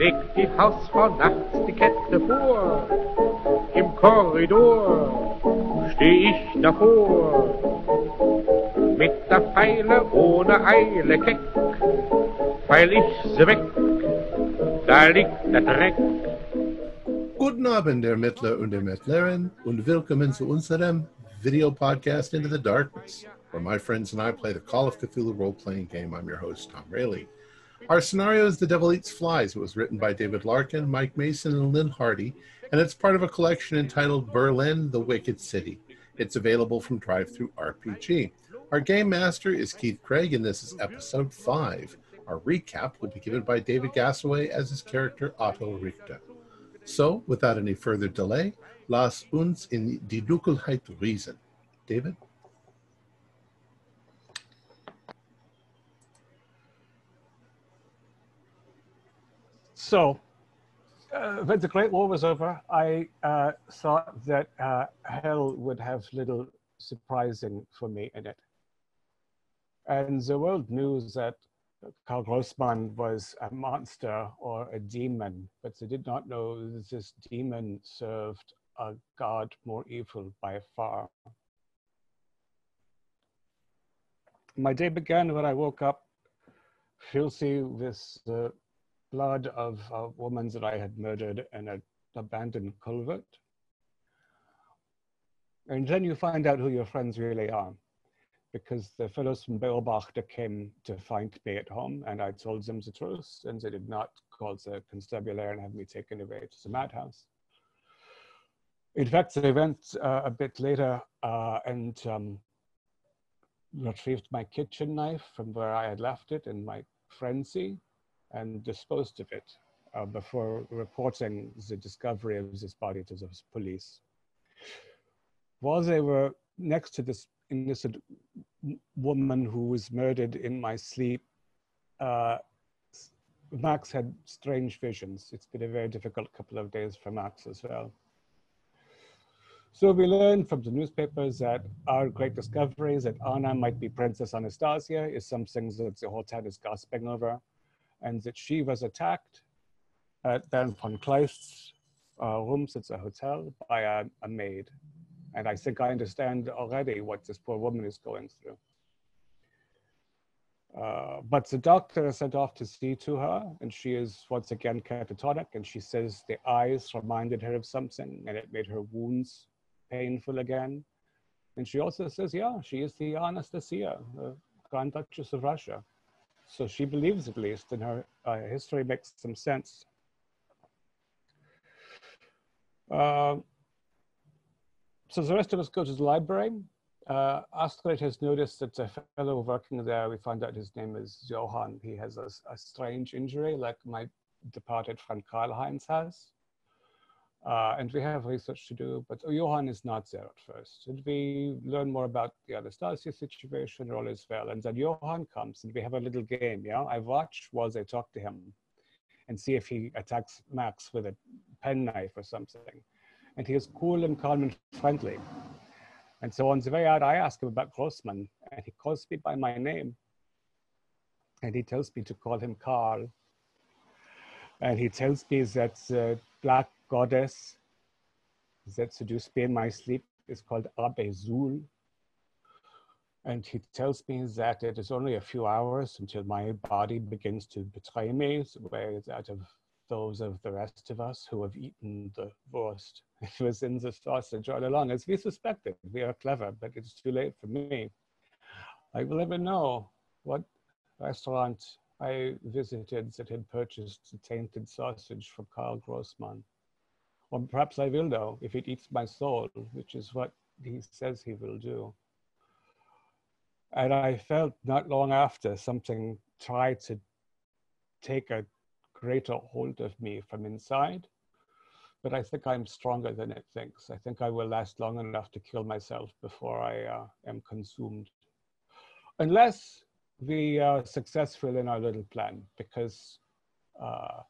legt die Hausfrau nachts die Kette vor. Im Korridor steh ich davor, mit der Pfeile ohne Eile keck, weil ich sie weg, da liegt der Dreck. Guten Abend, der Mittler und der Mittlerin, und willkommen zu unserem video podcast Into the Darkness, where my friends and I play the Call of Cthulhu role playing game. I'm your host, Tom Rayleigh. Our scenario is The Devil Eats Flies. It was written by David Larkin, Mike Mason, and Lynne Hardy, and it's part of a collection entitled Berlin, the Wicked City. It's available from DriveThruRPG. Our game master is Keith Craig, and this is episode 5. Our recap will be given by David Gasaway as his character Otto Richter. So, without any further delay, lass uns in die Dunkelheit riesen. David? So, uh, when the Great War was over, I uh, thought that uh, hell would have little surprising for me in it. And the world knew that Karl Grossmann was a monster or a demon, but they did not know that this demon served a god more evil by far. My day began when I woke up filthy with the blood of a woman that I had murdered in an abandoned culvert. And then you find out who your friends really are because the fellows from Beobachter came to find me at home and I told them the truth and they did not call the constabulary and have me taken away to the madhouse. In fact, they went uh, a bit later uh, and um, retrieved my kitchen knife from where I had left it in my frenzy and disposed of it uh, before reporting the discovery of this body to the police. While they were next to this innocent woman who was murdered in my sleep, uh, Max had strange visions. It's been a very difficult couple of days for Max as well. So we learned from the newspapers that our great discovery that Anna might be Princess Anastasia is something that the whole town is gossiping over and that she was attacked at Dan von Kleist's uh, rooms at the hotel by a, a maid. And I think I understand already what this poor woman is going through. Uh, but the doctor is sent off to see to her, and she is once again catatonic, and she says the eyes reminded her of something, and it made her wounds painful again. And she also says, yeah, she is the Anastasia, the Grand Duchess of Russia. So she believes at least, and her uh, history makes some sense. Uh, so the rest of us go to the library. Uh, Astrid has noticed that a fellow working there, we found out his name is Johann. He has a, a strange injury like my departed friend Karl Heinz has. Uh, and we have research to do, but Johann is not there at first. And we learn more about the Anastasia situation, all is well. And then Johann comes and we have a little game, yeah? I watch while they talk to him and see if he attacks Max with a penknife or something. And he is cool and calm and friendly. And so on the way out, I ask him about Grossman and he calls me by my name. And he tells me to call him Carl. And he tells me that black goddess that seduced me in my sleep is called Abezul. And he tells me that it is only a few hours until my body begins to betray me, whereas out of those of the rest of us who have eaten the worst it was in the sausage all along, as we suspected. We are clever, but it's too late for me. I will never know what restaurant I visited that had purchased the tainted sausage from Karl Grossman. Or perhaps I will know if it eats my soul, which is what he says he will do. And I felt not long after something tried to take a greater hold of me from inside. But I think I'm stronger than it thinks. I think I will last long enough to kill myself before I uh, am consumed. Unless we are successful in our little plan, because uh,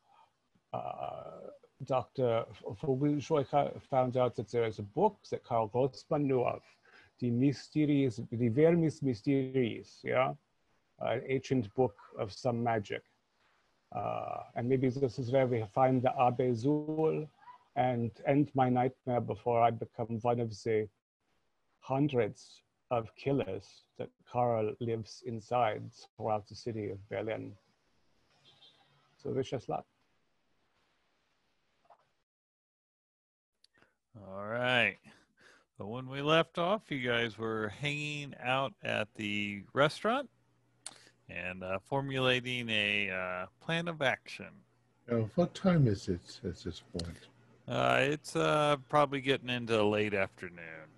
uh, Dr. Vogelscheucher found out that there is a book that Karl Grossman knew of, the Mysteries, the Vermis Mysteriis, yeah, an ancient book of some magic. Uh, and maybe this is where we find the Abbe Zul and end my nightmare before I become one of the hundreds of killers that Karl lives inside throughout the city of Berlin. So wish us luck. All right. So when we left off, you guys were hanging out at the restaurant and uh, formulating a uh, plan of action. Uh, what time is it at this point? Uh, it's uh, probably getting into late afternoon.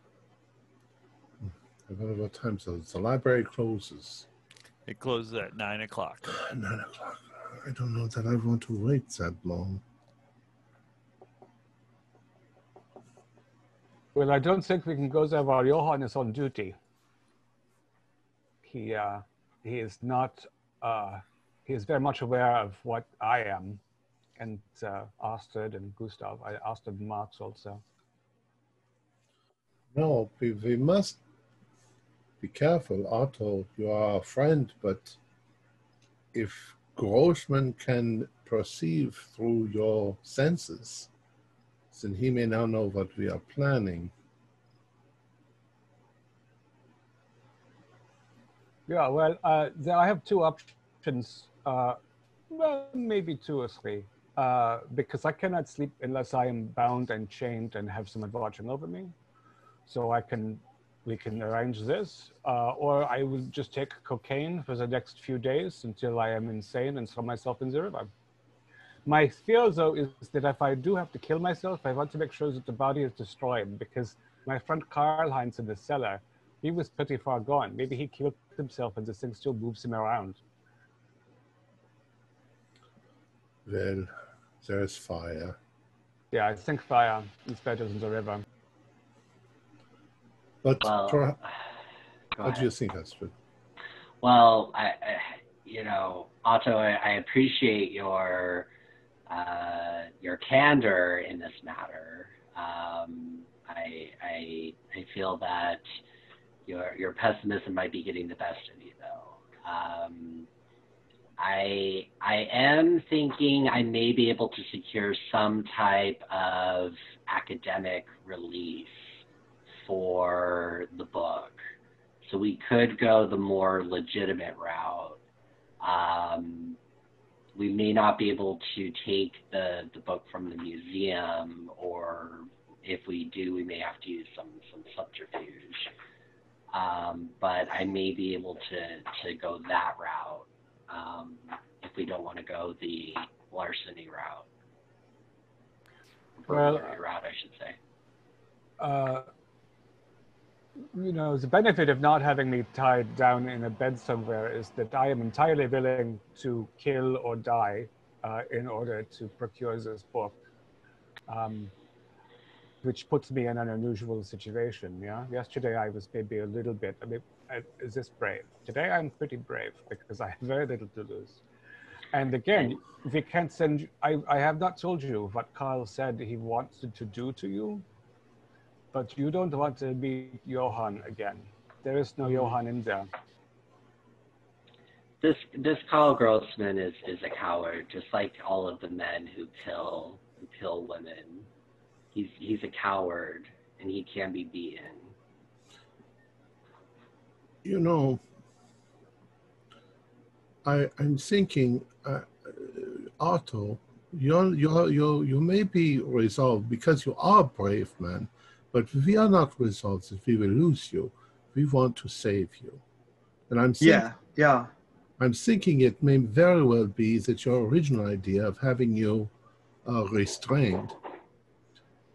I wonder what time so the library closes. It closes at nine o'clock. Nine o'clock. I don't know that I want to wait that long. Well, I don't think we can go there while Johann is on duty. He, uh, he is not, uh, he is very much aware of what I am and uh, Astrid and Gustav. I, Astrid and Marx also. No, we, we must be careful, Otto. You are a friend, but if Grossman can perceive through your senses, then he may now know what we are planning. Yeah, well, uh, I have two options, uh, well, maybe two or three, uh, because I cannot sleep unless I am bound and chained and have someone watching over me. So I can, we can arrange this, uh, or I will just take cocaine for the next few days until I am insane and throw myself in the river. My fear, though, is that if I do have to kill myself, I want to make sure that the body is destroyed because my friend Karl Heinz in the cellar, he was pretty far gone. Maybe he killed himself and this thing still moves him around. Well, there's fire. Yeah, I think fire is better than the river. But Well, perha- Go what do you ahead. think, Astrid? Well, I, I you know, Otto, I, I appreciate your uh, your candor in this matter. Um, I, I I feel that your your pessimism might be getting the best of you, though. Um, I I am thinking I may be able to secure some type of academic release for the book. So we could go the more legitimate route. Um, we may not be able to take the, the book from the museum, or if we do, we may have to use some, some subterfuge. Um, but I may be able to, to go that route um, if we don't want to go the larceny route. Well, route, I should say. Uh, you know, the benefit of not having me tied down in a bed somewhere is that I am entirely willing to kill or die uh, in order to procure this book, um, which puts me in an unusual situation. Yeah, yesterday I was maybe a little bit. I mean, I, is this brave? Today I'm pretty brave because I have very little to lose. And again, we can't send. I I have not told you what Carl said he wanted to do to you but you don't want to meet Johann again. There is no Johann in there. This this Carl Grossman is is a coward, just like all of the men who kill who kill women. He's he's a coward, and he can be beaten. You know, I, I'm thinking, uh, Otto, you're, you're, you you may be resolved because you are a brave man, but we are not resolved that we will lose you. We want to save you. And I'm think, Yeah, yeah. I'm thinking it may very well be that your original idea of having you uh, restrained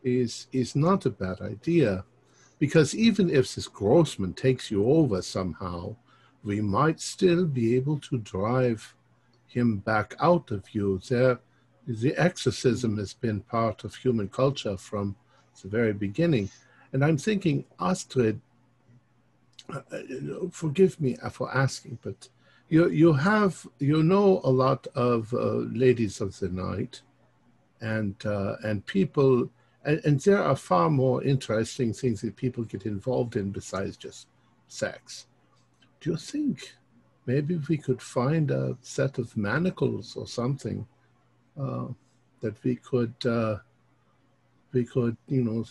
is is not a bad idea, because even if this Grossman takes you over somehow, we might still be able to drive him back out of you. There, the exorcism has been part of human culture from the very beginning, and I'm thinking, Astrid, uh, forgive me for asking, but you you have you know a lot of uh, ladies of the night, and uh, and people, and, and there are far more interesting things that people get involved in besides just sex. Do you think maybe we could find a set of manacles or something uh, that we could uh, we could you know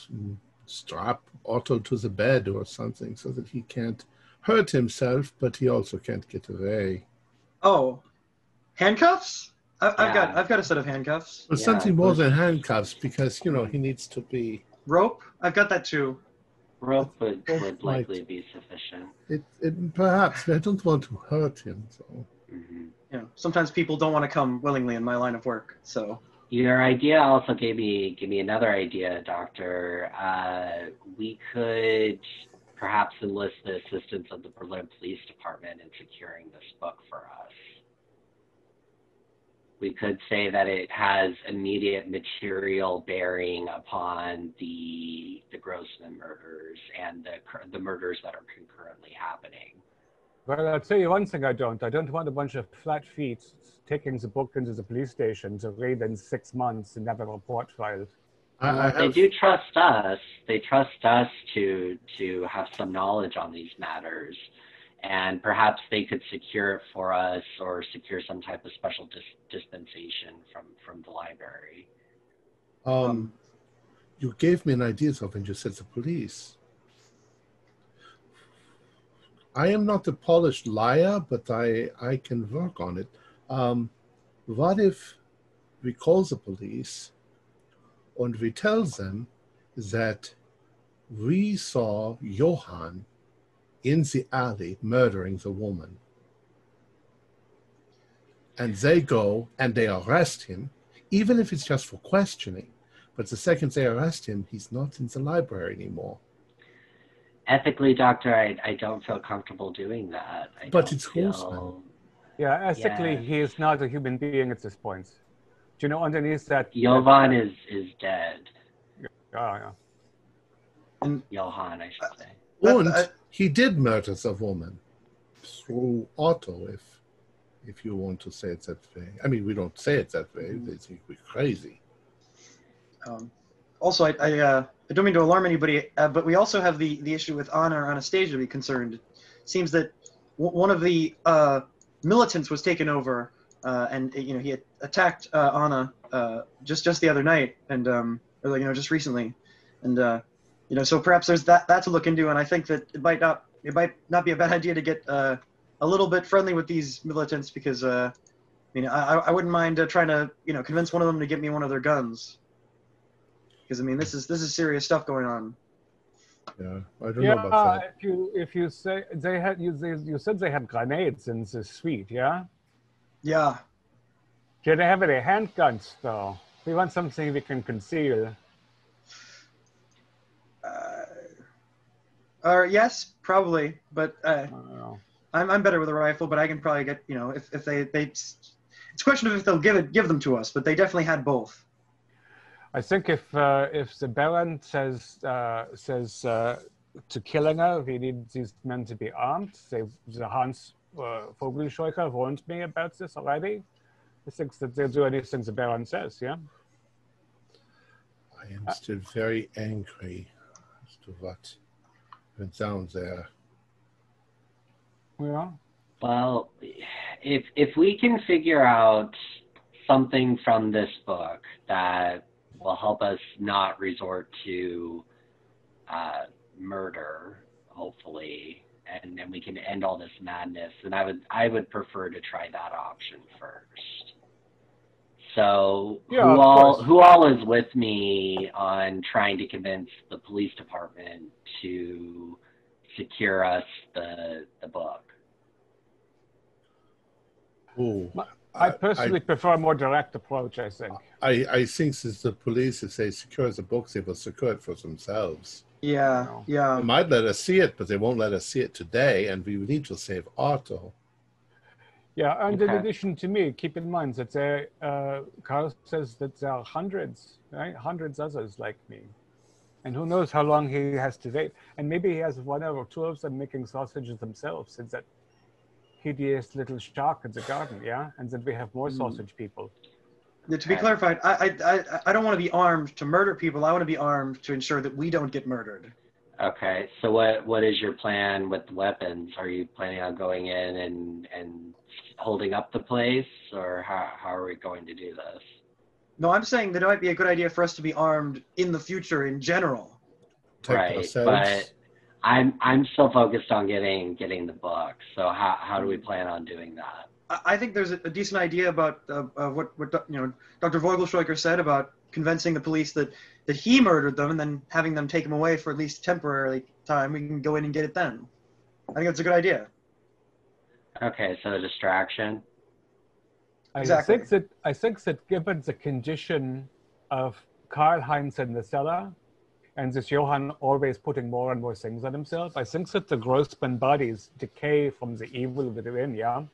strap Otto to the bed or something so that he can't hurt himself, but he also can't get away. Oh, handcuffs? I, I've got I've got a set of handcuffs. Or Yeah, something more those- than handcuffs because you know he needs to be. Rope? I've got that too. Rope would, Both would might. likely be sufficient. It, it perhaps I don't want to hurt him. So hmm You know, sometimes people don't want to come willingly in my line of work. So Your idea also gave me gave me another idea, Doctor. Uh, we could perhaps enlist the assistance of the Berlin Police Department in securing this book for us. We could say that it has immediate material bearing upon the the Grossman murders and the the murders that are concurrently happening. Well, I'll tell you one thing I don't. I don't want a bunch of flat feet taking the book into the police station to read in six months and have a report filed. I, I they do trust us. They trust us to to have some knowledge on these matters, and perhaps they could secure it for us or secure some type of special dis- dispensation from from the library. um, you gave me an idea of when you said the police. I am not a polished liar, but I I can work on it. Um, what if we call the police and we tell them that we saw Johann in the alley murdering the woman? And they go and they arrest him, even if it's just for questioning. But the second they arrest him, he's not in the library anymore. Ethically, Doctor, I, I don't feel comfortable doing that. I But it's feel-. Yeah, ethically, Yeah. he is not a human being at this point. Do you know underneath that? Jovan is is dead. Oh, yeah. Johann, I should say. And I- he did murder the woman through Otto, if if you want to say it that way. I mean, we don't say it that way. They think we're crazy. um, also, I I, uh, I don't mean to alarm anybody, uh, but we also have the the issue with Anna or Anastasia to be concerned. It seems that w- one of the uh, militants was taken over, uh, and you know he had attacked uh, Anna uh, just just the other night, and um, or like, you know just recently, and uh, you know so perhaps there's that that to look into, and I think that it might not it might not be a bad idea to get uh, a little bit friendly with these militants because uh, I mean I I wouldn't mind trying to you know convince one of them to get me one of their guns because I mean this is this is serious stuff going on. Yeah, I don't know Yeah, about that. if you if you say they had you they, you said they had grenades in the suite, yeah? Yeah. Do they have any handguns though? We want something we can conceal. Uh, or yes, probably, but uh, I don't know. I'm I'm better with a rifle, but I can probably get you know if, if they they it's a question of if they'll give it give them to us, but they definitely had both. I think if uh, if the Baron says uh, says uh, to Killinger we need these men to be armed, they, the Hans uh, Vogelscheucher warned me about this already. I think that they'll do anything the Baron says. Yeah. I am still very angry as to what went down there. Yeah. Well, if if we can figure out something from this book that will help us not resort to uh, murder, hopefully, and then we can end all this madness, And I would I would prefer to try that option first. So Yeah, who all course. who all is with me on trying to convince the police department to secure us the the book? Oh, I personally prefer a more direct approach. I think. I, I think since the police, if they secure the books, they will secure it for themselves. Yeah, No. yeah. They might let us see it, but they won't let us see it today, and we need to save Otto. Yeah, and in addition to me, keep in mind that there, uh, Carl says that there are hundreds, right? Hundreds others like me. And who knows how long he has to wait. And maybe he has one or two of them making sausages themselves in that hideous little shark in the garden, yeah? And then we have more Hmm. sausage people. Yeah, to be Okay. clarified, I, I I I don't want to be armed to murder people. I want to be armed to ensure that we don't get murdered. Okay, so what what is your plan with weapons? Are you planning on going in and and holding up the place, or how how are we going to do this? No, I'm saying that it might be a good idea for us to be armed in the future in general. Protect right, ourselves. but I'm I'm still focused on getting getting the book. So how how do we plan on doing that? I I think there's a, a decent idea about uh, uh, what what you know Dr. Vogelscheucher said about convincing the police that that he murdered them and then having them take him away for at least temporary time. We can go in and get it then. I think that's a good idea. Okay, so a distraction. Exactly. I think that I think that given the condition of Karl Heinz in the cellar, and this Johann always putting more and more things on himself, I think that the Grossman bodies decay from the evil within. Yeah.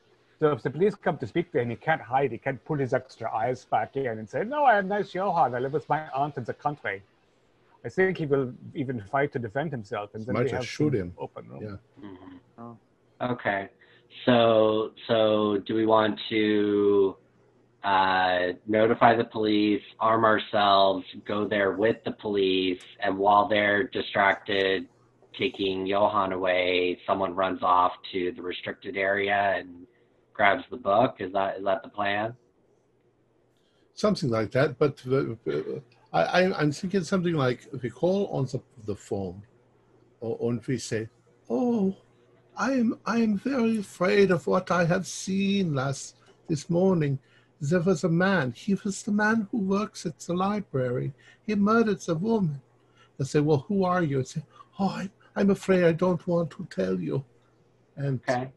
So if the police come to speak to him, he can't hide. He can't pull his extra eyes back in and say, "No, I am nice Johann. I live with my aunt in the country." I think he will even fight to defend himself, and then Might we just have shoot him. Open room. Yeah. Mhm. Oh. Okay. So so do we want to uh, notify the police, arm ourselves, go there with the police, and while they're distracted taking Johann away, someone runs off to the restricted area and grabs the book? Is that is that the plan? something like that. But I, I'm thinking something like if we call on the, the phone, or and we say, "Oh, I am I am very afraid of what I have seen last this morning. There was a man. He was the man who works at the library. He murdered the woman." I say, "Well, who are you?" I say, "Oh, I, I'm afraid I don't want to tell you." And Okay.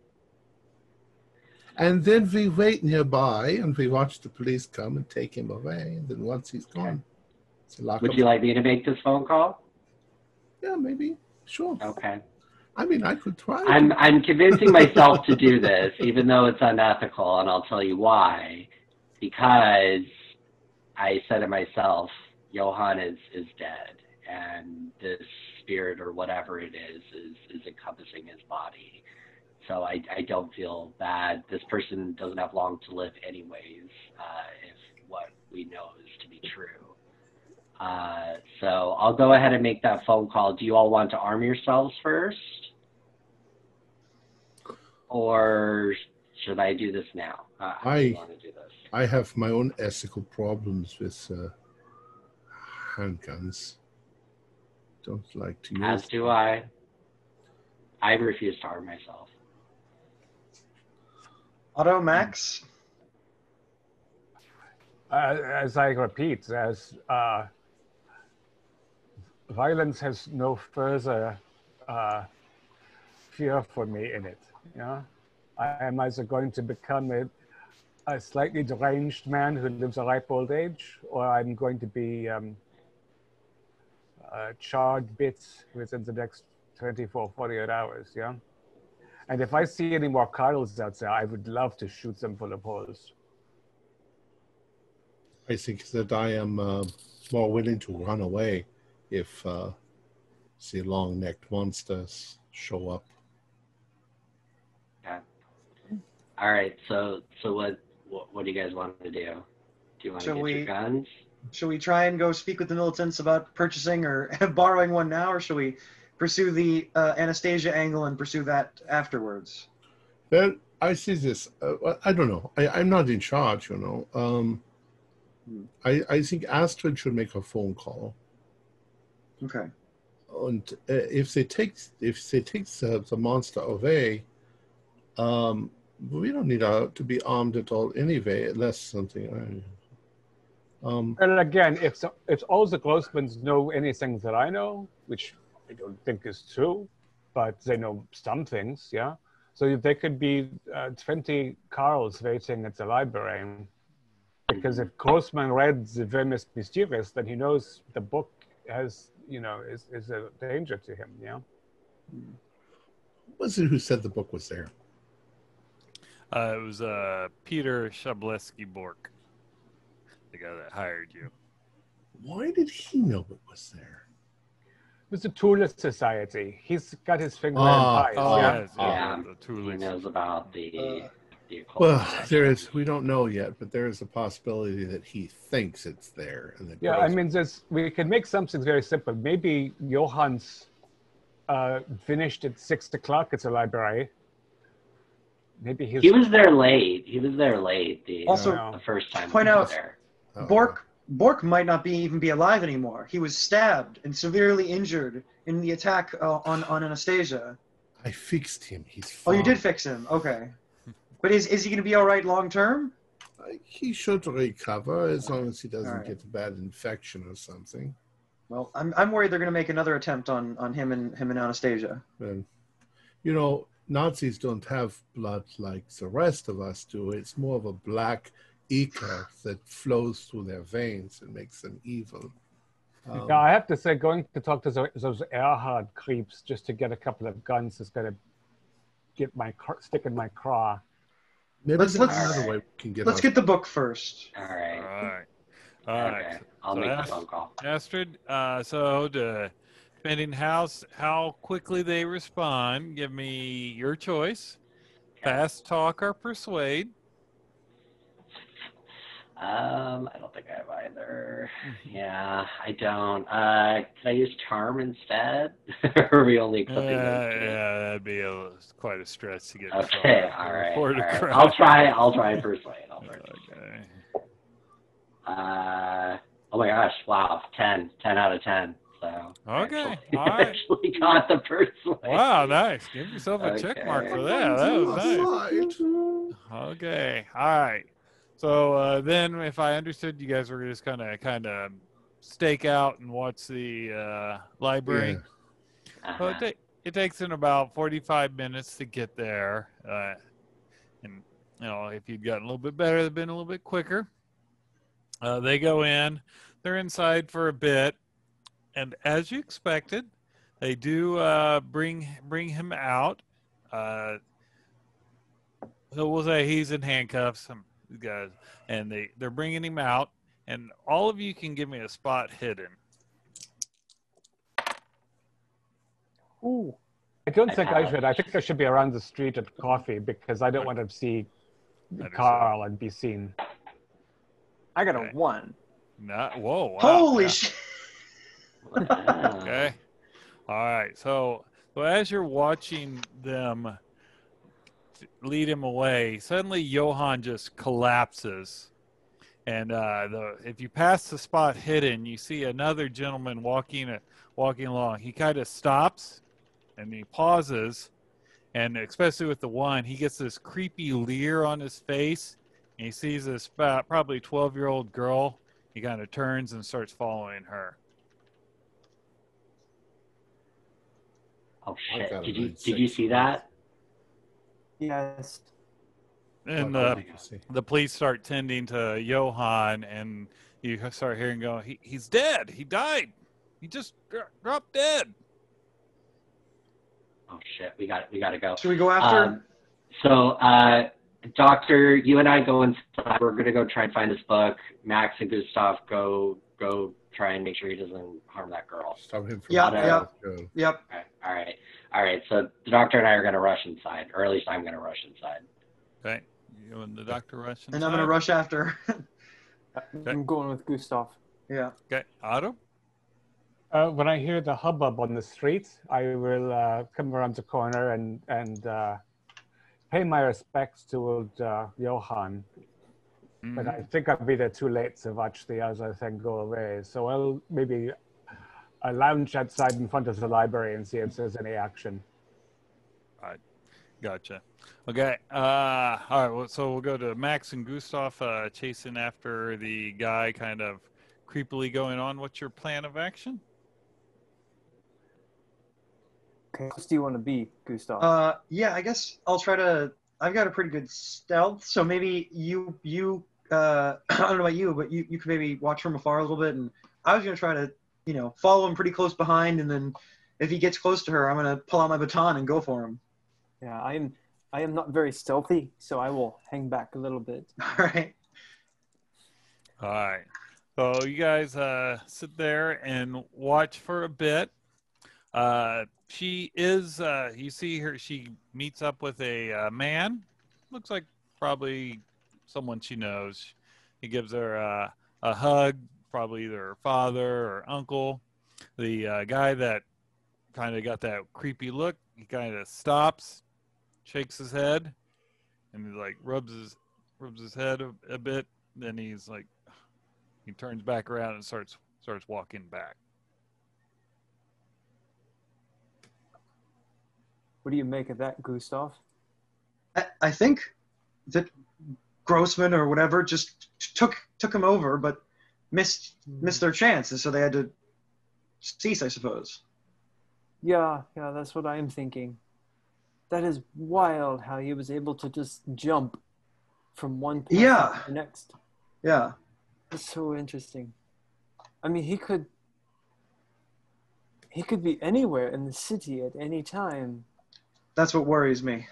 and then we wait nearby and we watch the police come and take him away. And then once he's gone, it's a lock Would up. you like me to make this phone call? Yeah, maybe. Sure. Okay. I mean, I could try. I'm. I'm convincing myself to do this, even though it's unethical, and I'll tell you why. Because I said to myself, Johann is is dead, and this spirit or whatever it is is is encompassing his body. So I I don't feel bad. This person doesn't have long to live, anyways. Uh, if what we know is to be true. Uh, so I'll go ahead and make that phone call. Do you all want to arm yourselves first? Or should I do this now? Uh, you I- want to do this? I have my own ethical problems with uh, handguns. Don't like to use. As do I. I refuse to arm myself. Otto, Max, Uh, as I repeat, as uh, violence has no further uh, fear for me in it. Yeah, I am either going to become a, a slightly deranged man who lives a ripe old age, or I'm going to be um, uh, charred bits within the next 24, 48 hours. Yeah. And if I see any more Carls out there, I would love to shoot them full of holes. I think that I am uh, more willing to run away if uh, the long-necked monsters show up. Okay. All right. So so what what, what do you guys want to do? Do you want to Shall get your guns? shall we try and go speak with the militants about purchasing or borrowing one now, or shall we pursue the uh, Anastasia angle and pursue that afterwards? Well, I see this. Uh, I don't know. I, I'm not in charge, you know. Um, Hmm. I, I think Astrid should make a phone call. Okay. And uh, if they take if they take the, the monster away, um, we don't need uh, to be armed at all anyway, unless something. Um, And again, if so, if all the Grossmans know anything that I know, which I don't think is true, but they know some things, yeah. So they could be uh, 20 Carls waiting at the library. Because if Grossman read the Vermis Mysteriis, then he knows the book has, you know, is, is a danger to him, yeah. was it who said the book was there? Uh, it was uh, Peter Shableski Bork, the guy that hired you. Why did he know it was there? It was the Toolist Society. He's got his finger Ah, in pies, Oh, yeah. yes, Yeah. yeah, the He knows about the Uh, the. Well, there is. We don't know yet, but there is a possibility that he thinks it's there, and that Yeah, I mean, there's, we can make something very simple. Maybe Johann's uh, finished at six o'clock. at the library. Maybe he's He was there late. He was there late. The Also, the first time point we were out- there. Bork Bork might not be even be alive anymore. He was stabbed and severely injured in the attack uh, on on Anastasia. I fixed him. He's Oh, you did fix him. Okay. But is is he going to be all right long term? Uh, He should recover as long as he doesn't Alright. get a bad infection or something. Well, I'm I'm worried they're going to make another attempt on on him and him and Anastasia. And, you know, Nazis don't have blood like the rest of us do. It's more of a black ether that flows through their veins and makes them evil. Um, Yeah, I have to say, going to talk to those, those Ehrhardt creeps just to get a couple of guns is going to get my cr- stick in my craw. maybe let's- let's- another way we can get Let's our- get the book first. All All right. right. All right. Okay. I'll So make the phone call. Astrid, uh, so to, depending how how quickly they respond, give me your choice: fast talk or persuade. Um, I don't think I have either. Yeah, I don't. Uh, can I use charm instead? or are we only Yeah, equipping those two? yeah, that'd be a, quite a stretch to get. Okay, all right. All right. I'll try. I'll try persuade. I'll try. Okay. Uh, oh my gosh! Wow, 10, 10 out of ten. So I Okay, actually, all right. actually got the persuade. Wow, nice. Give yourself a check mark for that. That was nice. Right. Okay. All right. So uh, then, if I understood, you guys were just kind of kind of stake out and watch the uh, library. Uh-huh. Well, it, ta- it takes in about forty-five minutes to get there, uh, and you know if you'd gotten a little bit better, they'd been a little bit quicker. Uh, they go in. They're inside for a bit, and as you expected, they do uh, bring bring him out. Uh, so we'll say he's in handcuffs. Guys, and they they're bringing him out, and all of you can give me a spot hidden. Ooh. I don't think I should. I think I should be around the street at coffee because I don't want to see Carl and be seen. I got a one. Not whoa! Wow, Holy yeah. shit! Okay. All right. So, so as you're watching them lead him away, suddenly Johann just collapses. And uh, the if you pass the spot hidden, you see another gentleman walking uh, walking along. He kind of stops and he pauses, and especially with the one, he gets this creepy leer on his face. And he sees this about probably twelve year old girl. He kind of turns and starts following her. Oh shit! Did you did you see that? Yes. And What uh, did you see? the police start tending to Johann, and you start hearing go, he, he's dead. He died. He just dropped dead. Oh shit! We got we got to go. Should we go after? Um, so, uh, Doctor, you and I go inside. We're gonna go try and find this book. Max and Gustav go go try and make sure he doesn't harm that girl. Stop him from Yeah, getting yeah. out of jail. yep. Okay. All right, all right. So the doctor and I are gonna rush inside, or at least I'm gonna rush inside. Okay. You and the doctor rush And I'm gonna rush after. I'm going with Gustav. yeah. Okay. Otto? Uh, when I hear the hubbub on the street, I will uh, come around the corner and and uh, pay my respects to old uh, Johann. But I think I'll be there too late to watch the other thing go away. So I'll maybe uh, lounge outside in front of the library and see if there's any action. All right. Gotcha. Okay. Uh, all right. Well, so we'll go to Max and Gustav uh, chasing after the guy kind of creepily going on. What's your plan of action? Okay. How do you want to be, Gustav? Uh, yeah. I guess I'll try to. I've got a pretty good stealth, so maybe you you. Uh, I don't know about you, but you you could maybe watch from afar a little bit, and I was gonna try to you know follow him pretty close behind, and then if he gets close to her, I'm gonna pull out my baton and go for him. yeah, I am. I am not very stealthy, so I will hang back a little bit. All right. All right. So you guys uh, sit there and watch for a bit. Uh, she is, uh, you see her, she meets up with a uh, man. Looks like probably someone she knows. He gives her uh, a hug, probably either her father or uncle. The uh, guy that kind of got that creepy look. He kind of stops, shakes his head, and he like rubs his rubs his head a, a bit. Then he's like, he turns back around and starts starts walking back. What do you make of that, Gustav? I, I think that Grossman or whatever just took took him over, but missed hmm. missed their chance, and so they had to cease, I suppose. Yeah, yeah, that's what I'm thinking. That is wild how he was able to just jump from one person Yeah. to the next. Yeah. That's so interesting. I mean, he could he could be anywhere in the city at any time. That's what worries me.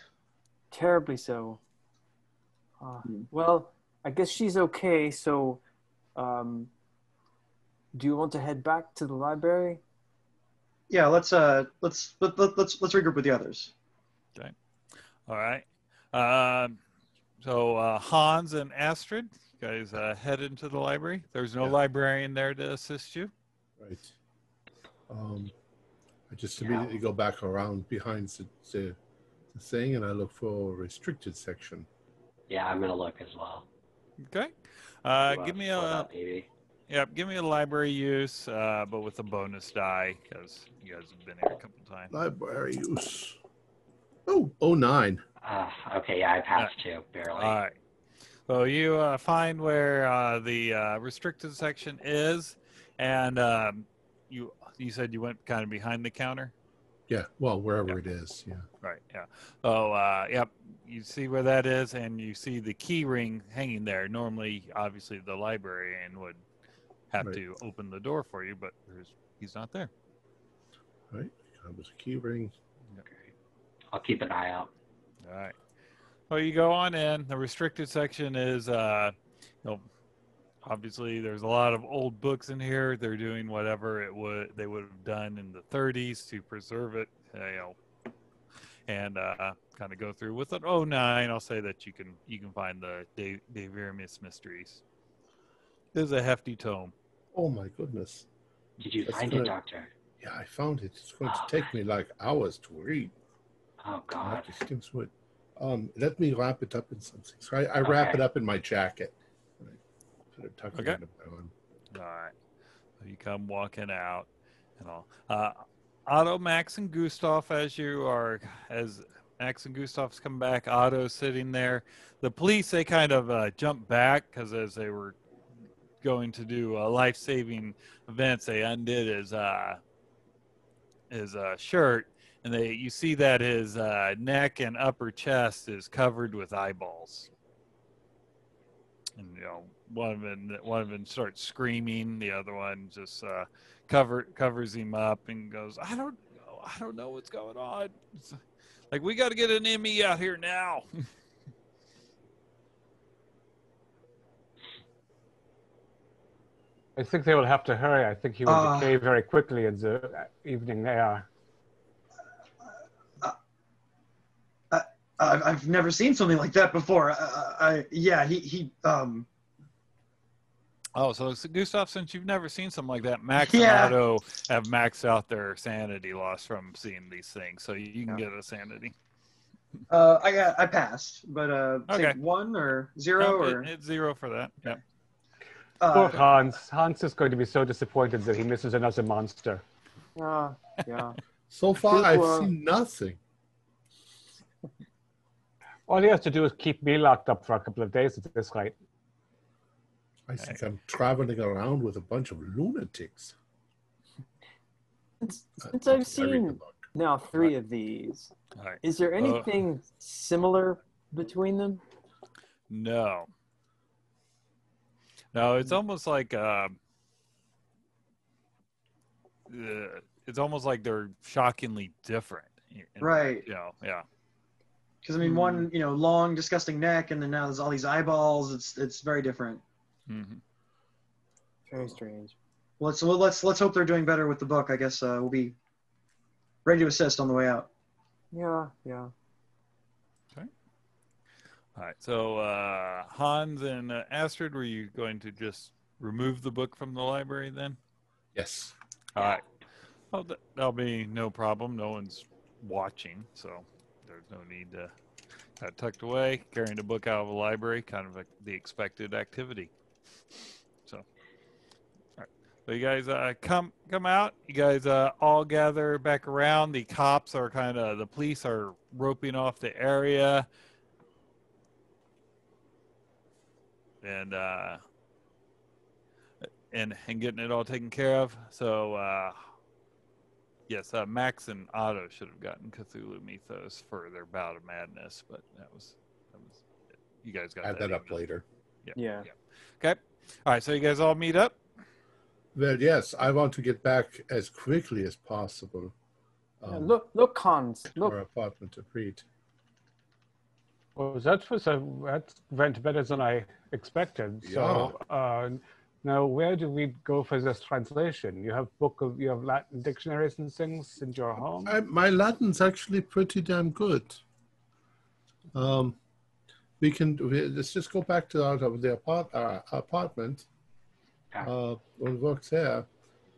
Terribly so. Uh, Hmm. well, I guess she's okay. So, um, do you want to head back to the library? Yeah, let's uh let's let, let, let's let's regroup with the others. Okay. All right. Um, so uh, Hans and Astrid, you guys uh, head into the library. There's no Yeah. librarian there to assist you. Right. Um, I just Yeah. immediately go back around behind the, the, the thing and I look for a restricted section. Yeah, I'm gonna look as well. Okay. Uh, give me a up, maybe. yep. Give me a library use, uh, but with a bonus die because you guys have been here a couple times. Library use. Oh, oh nine. Uh, okay, yeah, I passed too, barely. All right. So you uh, find where uh, the uh, restricted section is, and um, you you said you went kind of behind the counter. Yeah, well, wherever it is. Yeah. Right. Yeah. Oh, uh, yep. You see where that is, and you see the key ring hanging there. Normally, obviously, the librarian would have Right. to open the door for you, but there's, he's not there. Right. That was a key ring. Okay. I'll keep an eye out. All right. Well, you go on in. The restricted section is, uh, you know, obviously there's a lot of old books in here. They're doing whatever it would they would have done in the 30s to preserve it, uh, you know, and uh, kind of go through with an 09. I'll say that you can you can find the De, De Vermis Mysteriis. This is a hefty tome. Oh my goodness. Did you That's find good. it, Doctor? Yeah, I found it. It's going to Oh, take me like hours to read. Oh God. have to skim. Um, let me wrap it up in something. So I, I wrap Okay. it up in my jacket. Tucked Okay. into my arm. All right. So you come walking out and all. Uh, Otto, Max, and Gustav, as you are, as Max and Gustav's come back, Otto's sitting there. The police, they kind of uh, jump back because as they were going to do uh, life saving events, they undid his, uh, his uh, shirt. And they, you see that his uh, neck and upper chest is covered with eyeballs. And you know, one of them, one of them starts screaming. The other one just uh, cover covers him up and goes, "I don't know, I don't know what's going on. It's like we got to get an Emmy out here now." I think they will have to hurry. I think he will Uh, decay very quickly in the evening air. I've, I've never seen something like that before. I, I, I yeah, he he um oh, so Gustav, since you've never seen something like that, Max Yeah. and Otto have maxed out their sanity loss from seeing these things, so you, you can Yeah. get a sanity. uh I got I passed, but uh Okay. one or zero Nope, or it- it's zero for that. Yep. Poor uh, Hans. Hans is going to be so disappointed that he misses another monster. Yeah, yeah. So far, think I've we're- seen nothing. All he has to do is keep me locked up for a couple of days at this rate. I think I'm traveling around with a bunch of lunatics. Since, Uh, since I've I read the seen now three of these, All right. is there Uh, anything similar between them? No. No, it's almost like uh, uh, it's almost like they're shockingly different. in- in- Right. You know, yeah. because I mean one you know long disgusting neck and then now there's all these eyeballs. It's it's very different. Hmm Very strange. Let's well, let's let's hope they're doing better with the book. I guess uh, we'll be ready to assist on the way out. Yeah, yeah. All right. So uh, Hans and uh, Astrid, were you going to just remove the book from the library then? Yes. All right. Well, that, that'll be no problem. No one's watching, so there's no need to have it tucked away. Carrying a book out of a library, kind of like the expected activity. So, all right. So you guys uh, come come out. You guys uh, all gather back around. The cops are kind of the police are roping off the area, and uh, and and getting it all taken care of. So. Uh, Yes, uh, Max and Otto should have gotten Cthulhu Mythos for their bout of madness, but that was, that was you guys got Add that up email. later. Yeah. Okay. All right. So you guys all meet up. Well, yes, I want to get back as quickly as possible. Yeah, um, look, look, Hans. to Look, our apartment to Preet. Well, that was a that went better than I expected. So uh, now, where do we go for this translation? You have book of you have Latin dictionaries and things in your home. I, my Latin's actually pretty damn good. Um, we can let's just go back to out of the apart, our apartment Okay. uh, and work there.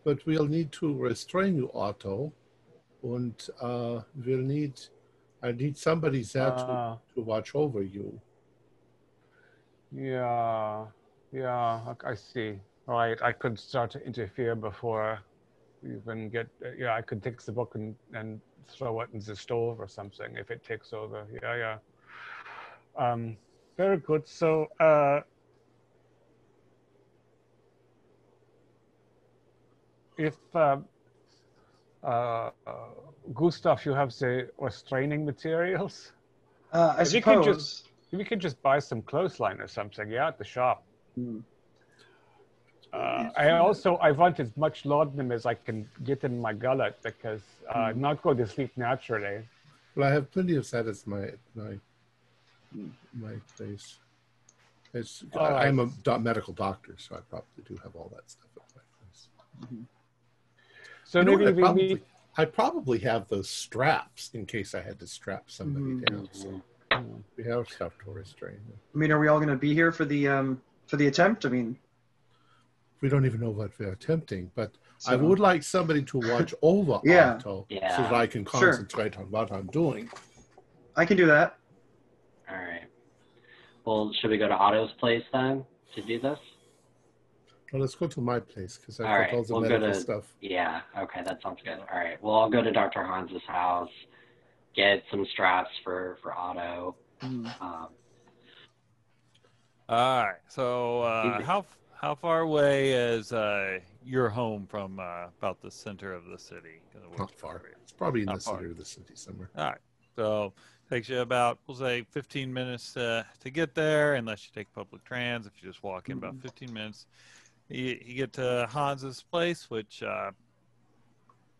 But we'll need to restrain you, Otto, and uh, we'll need I need somebody there to, Ah. to watch over you. Yeah, yeah, I- see. All right, I could start to interfere before we even get. uh, Yeah, I could take the book and, and throw it in the stove or something if it takes over. Yeah, yeah. Um, very good. So, uh, if uh, uh, uh, Gustav, you have the restraining materials. Uh, I If you could suppose. just- We could just buy some clothesline or something, yeah, at the shop. Hmm. Uh, I also I want as much laudanum as I can get in my gullet because uh, I'm not going to sleep naturally. Well, I have plenty of that as my my my place. It's, All I, I'm a do- medical doctor, so I probably do have all that stuff at my place. So You know maybe I we probably, meet. I probably have those straps in case I had to strap somebody Mhm. down. So we have stuff to restrain. I mean, are we all going to be here for the um for the attempt? I mean, We don't even know what we're attempting, but I would like somebody to watch over Yeah. Otto so that I can Sure. concentrate on what I'm doing. I can do that. All right. Well, should we go to Otto's place then to do this? Well, let's go to my place because I've All got right, all the we'll go medical to- stuff. Yeah. Okay, that sounds good. All right. Well, I'll go to Dr. Hans's house, get some straps for for Otto. Mhm. Um, All right. So uh, how how far away is uh, your home from uh, about the center of the city? Not far. It's probably in Not the far. center of the city somewhere. All right. So takes you about we'll say 15 minutes uh, to get there, unless you take public trans. If you just walk in, about 15 minutes, you, you get to Hans's place, which uh,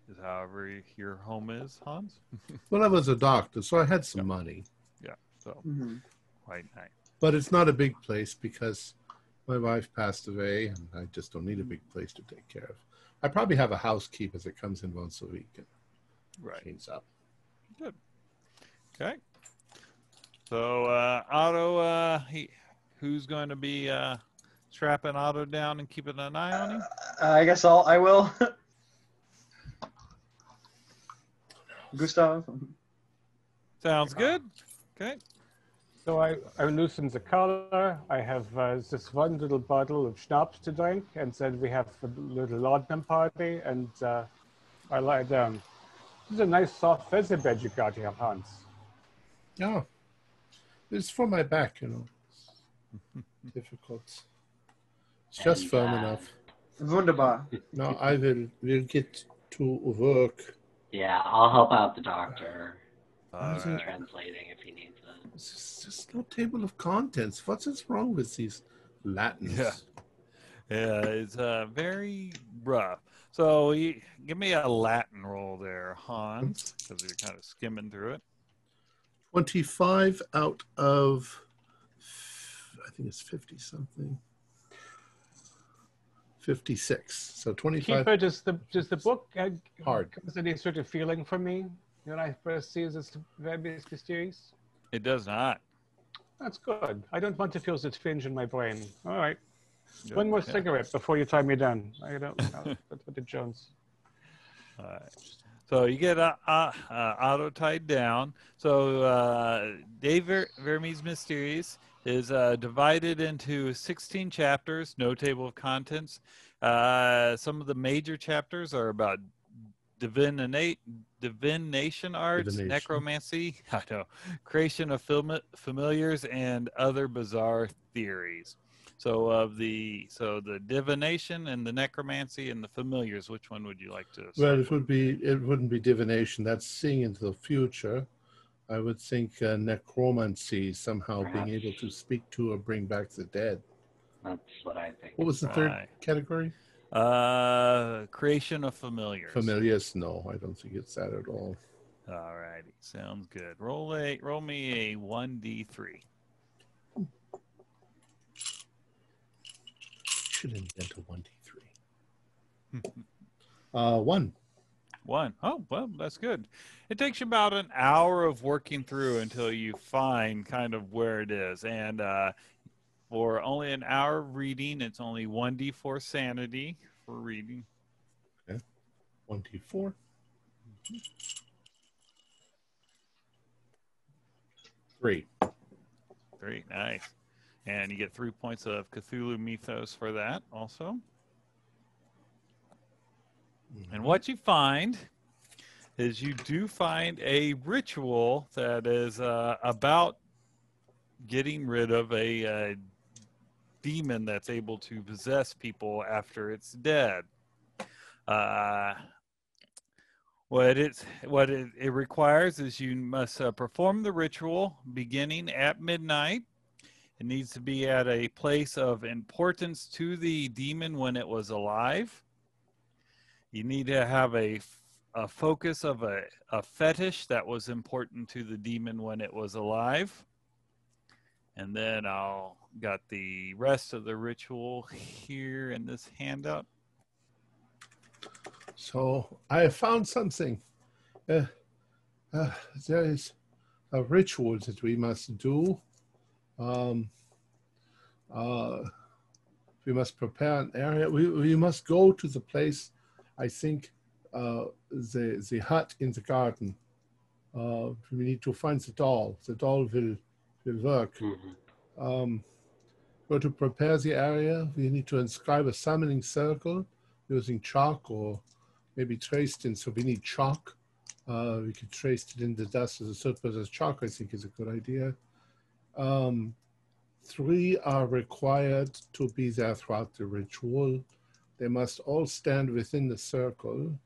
is however your home is, Hans. Well, I was a doctor, so I had some money. Yeah, so Mhm. quite nice. But it's not a big place because my wife passed away and I just don't need a big place to take care of. I probably have a housekeeper that comes in once a week and Right. cleans up. Okay. So uh, Otto, uh, he, who's going to be uh, strapping Otto down and keeping an eye on him? Uh, I guess I'll. I will. Gustav. Sounds good. Okay. So I, I loosened the collar. I have uh, this one little bottle of schnapps to drink, and then we have a little laudanum party, and uh, I lie down. This is a nice soft feather bed you got here, Hans. Yeah. It's for my back, you know. Difficult. It's just And, firm uh, enough. Wunderbar. Now I will will get to work. Yeah, I'll help out the doctor All Is translating if he needs it. It's just, just no table of contents. What's is wrong with these Latins? Yeah. Yeah, it's uh, very rough. So you, give me a Latin roll there, Hans, because you're kind of skimming through it. 25 out of, I think it's 50 something. 56. So 25. Keeper, does the does the book uh, Hard. cause any sort of feeling for me when I first see this Vermis Mysteriis? It does not. That's good. I don't want to feel this twinge in my brain. All right. Good. One more Yeah. cigarette before you tie me down. I don't know. But with the Jones. All right. So you get uh, uh, uh, auto tied down. So uh, Dave Ver- Vermis Mysteriis is uh, divided into 16 chapters, no table of contents. Uh, some of the major chapters are about divinate, divination arts, Divination. necromancy, I know, creation of film- familiars, and other bizarre theories. So of the so the divination and the necromancy and the familiars, which one would you like to? Well, start it would be it wouldn't be divination. That's seeing into the future. I would think uh, necromancy, somehow being able to speak to or bring back the dead. That's what I think. What was the third Right. category? Uh, creation of familiars. Familiars? No, I don't think it's that at all. All righty, sounds good. Roll a roll me a one d three. Should invent a one d three. Uh, one. One. Oh, well, that's good. It takes you about an hour of working through until you find kind of where it is. And uh, for only an hour of reading, it's only 1d4 sanity for reading. Okay. One d four. Three. Three. Nice. And you get three points of Cthulhu Mythos for that also. And what you find is you do find a ritual that is uh, about getting rid of a uh, demon that's able to possess people after it's dead. Uh, what it's what it, it requires is you must uh, perform the ritual beginning at midnight. It needs to be at a place of importance to the demon when it was alive. You need to have a, a focus of a, a fetish that was important to the demon when it was alive. And then I'll got the rest of the ritual here in this handout. So I have found something. Uh, uh, there is a ritual that we must do. Um, uh, we must prepare an area. We, we must go to the place, I think, uh, the, the hut in the garden. Uh, we need to find the doll. The doll will, will work. Mhm. Um, go to prepare the area. We need to inscribe a summoning circle using chalk or maybe traced in. So we need chalk. Uh, we could trace it in the dust as a but as chalk, I think is a good idea. Um, three are required to be there throughout the ritual. They must all stand within the circle,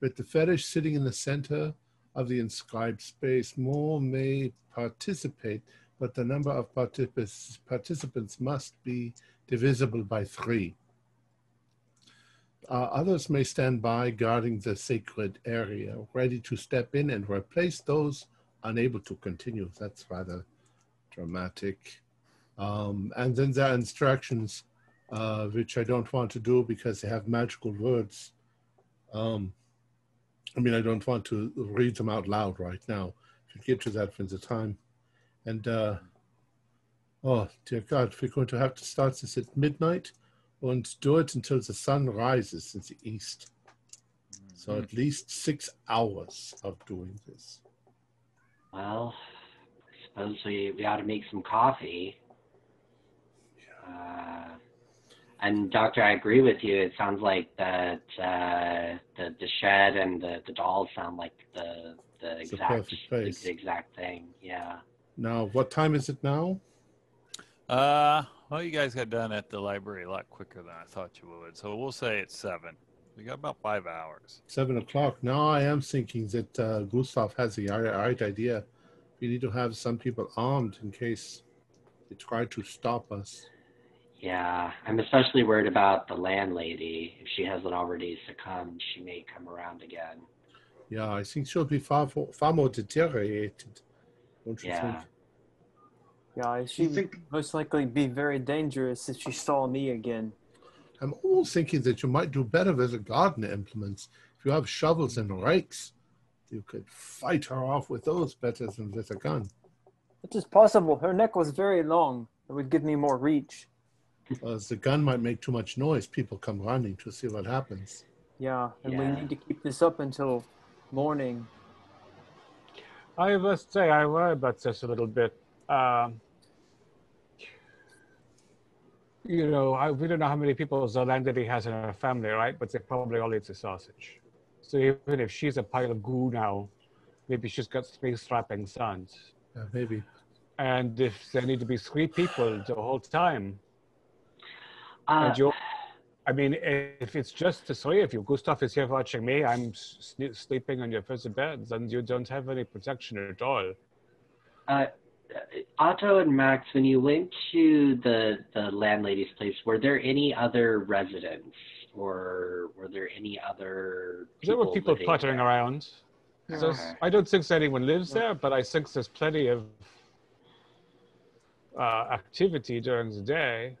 with the fetish sitting in the center of the inscribed space. More may participate, but the number of participants, participants must be divisible by three. Uh, others may stand by guarding the sacred area, ready to step in and replace those unable to continue. That's rather dramatic. Um, and then there are instructions, uh, which I don't want to do because they have magical words. Um, I mean, I don't want to read them out loud right now. We'll get to that when the time. And, uh, oh, dear God, we're going to have to start this at midnight and do it until the sun rises in the east. So at least six hours of doing this. Well, suppose we, we ought to make some coffee. Uh, and doctor, I agree with you. It sounds like that uh, the the shed and the, the dolls sound like the the It's exact perfect the, the exact thing. Yeah. Now, what time is it now? Uh, well, you guys got done at the library a lot quicker than I thought you would. So we'll say it's seven. We got about five hours. Seven o'clock. Now I am thinking that uh, Gustav has the right, right idea. We need to have some people armed in case they try to stop us. Yeah, I'm especially worried about the landlady. If she hasn't already succumbed, she may come around again. Yeah, I think she'll be far, far more deteriorated. Don't you Yeah. think? Yeah, she would think most likely be very dangerous if she saw me again. I'm almost thinking that you might do better with the garden implements. If you have shovels and rakes, you could fight her off with those better than with a gun. It is possible. Her neck was very long. It would give me more reach. As the gun might make too much noise, people come running to see what happens. Yeah, and we need to keep this up until morning. I must say, I worry about this a little bit. Um, you know, I, we don't know how many people Zolandity has in her family, right? But they probably all eat the sausage. So even if she's a pile of goo now, maybe she's got three strapping sons. Yeah, maybe. And if there need to be three people the whole time, Uh, and you, I mean, if it's just the three of you, Gustav is here watching me, I'm s- sleeping on your first bed, then you don't have any protection at all. Uh, Otto and Max, when you went to the the landlady's place, were there any other residents, or were there any other? There were people living puttering there? around. Okay. I don't think anyone lives there, but I think there's plenty of uh, activity during the day.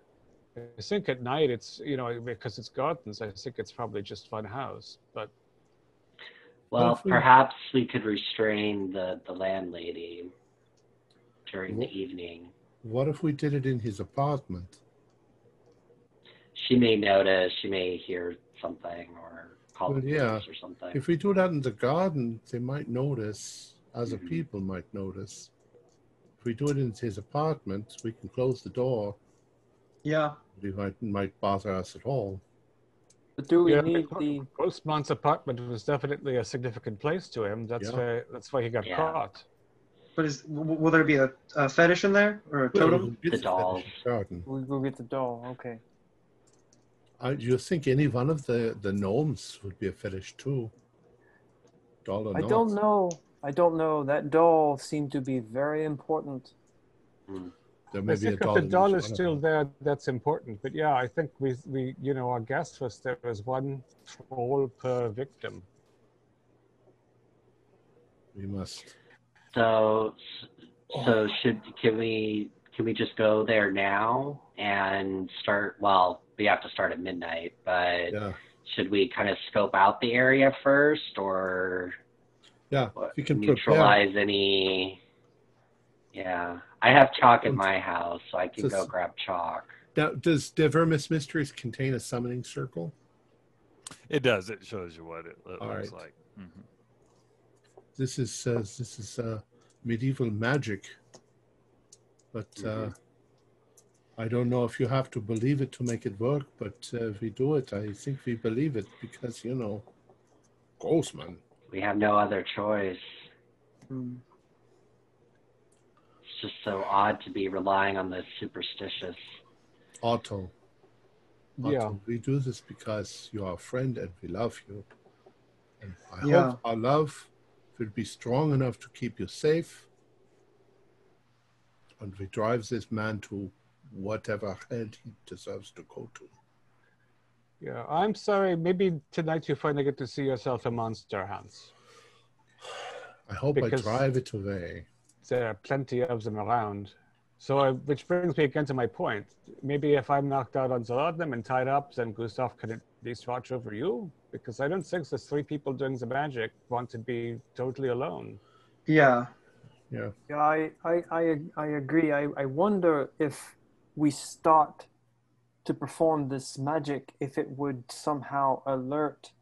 I think at night it's you know because it's gardens. I think it's probably just fun house. But Well, if we- perhaps we could restrain the the landlady during the evening. What if we did it in his apartment? She may notice. She may hear something or call Well, the yeah. police or something. If we do that in the garden, they might notice, as a Mhm. people might notice. If we do it in his apartment, we can close the door. Yeah. He might, might bother us at all. But do we yeah, need the? postman's apartment was definitely a significant place to him. That's Yeah. why that's why he got Yeah. caught. But is w- will there be a, a fetish in there or a Well, totem? we can get The to dolls. Garden. We go get the doll. Okay. I, do you think any one of the, the gnomes would be a fetish too? Doll or I not? don't know. I don't know. That doll seemed to be very important. Hmm. There I may be a think if the doll is still there, that's important. But yeah, I think we we you know our guess was there was one troll per victim. We must. So, so should can we can we just go there now and start? Well, we have to start at midnight, but Yeah. should we kind of scope out the area first, or Yeah. what, If you can prepare. neutralize any? Yeah, I have chalk in my house, so I can so- go grab chalk. Now, does De Vermis Mysteriis contain a summoning circle? It does. It shows you what it lo- looks right. like. Mhm. This is uh, this is uh, medieval magic, but uh, Mhm. I don't know if you have to believe it to make it work. But uh, if we do it, I think we believe it because you know, Grossman. We have no other choice. Hmm. It's just so odd to be relying on the superstitious. Otto. Otto, Yeah. we do this because you are a friend and we love you. And I Yeah. hope our love will be strong enough to keep you safe. And we drive this man to whatever hell he deserves to go to. Yeah, I'm sorry. Maybe tonight you finally get to see yourself a monster, Hans. I hope Because- I drive it away. There are plenty of them around. So, uh, which brings me again to my point. Maybe if I'm knocked out on Zaladnim and tied up, then Gustav can at least watch over you. Because I don't think the three people doing the magic want to be totally alone. Yeah. Yeah. Yeah, I, I, I, I agree. I, I wonder if we start to perform this magic, if it would somehow alert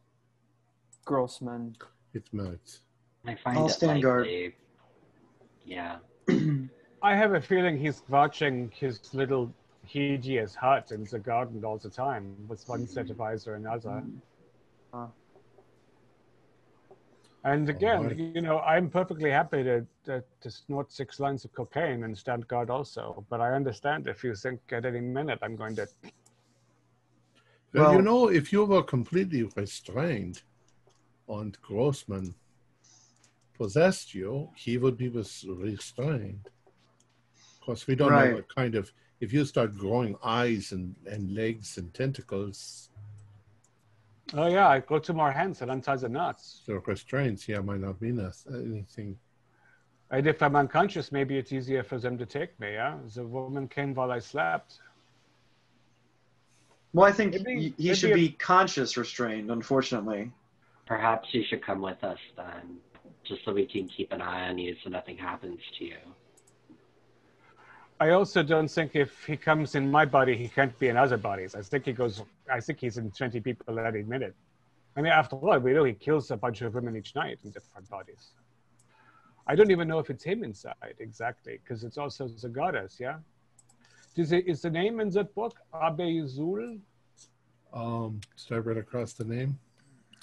Grossman. It might. I find I'll it stand guard. likely. Yeah. I have a feeling he's watching his little hideous hut in the garden all the time with one set of eyes or another. Uh. And oh, again, Alright. you know, I'm perfectly happy to, to, to snort six lines of cocaine and stand guard also. But I understand if you think at any minute I'm going to. Well, you know, if you were completely restrained and Grossman possessed you, he would be restrained. Of course, we don't know what kind of. If you start growing eyes and, and legs and tentacles, Oh, yeah, I go to more hands and untie the knots. So restraints, yeah, might not mean us- anything. And if I'm unconscious, maybe it's easier for them to take me. Yeah, the woman came while I slept. Well, I think Maybe- he, he maybe should if- be conscious restrained. Unfortunately. Perhaps you should come with us then, just so we can keep an eye on you so nothing happens to you. I also don't think if he comes in my body, he can't be in other bodies. I think he goes. I think he's in twenty people at any minute. I mean, after all, we know he kills a bunch of women each night in different bodies. I don't even know if it's him inside exactly, because it's also the goddess, yeah? Is, it, is the name in that book Abe Zul? Um, did I read across the name?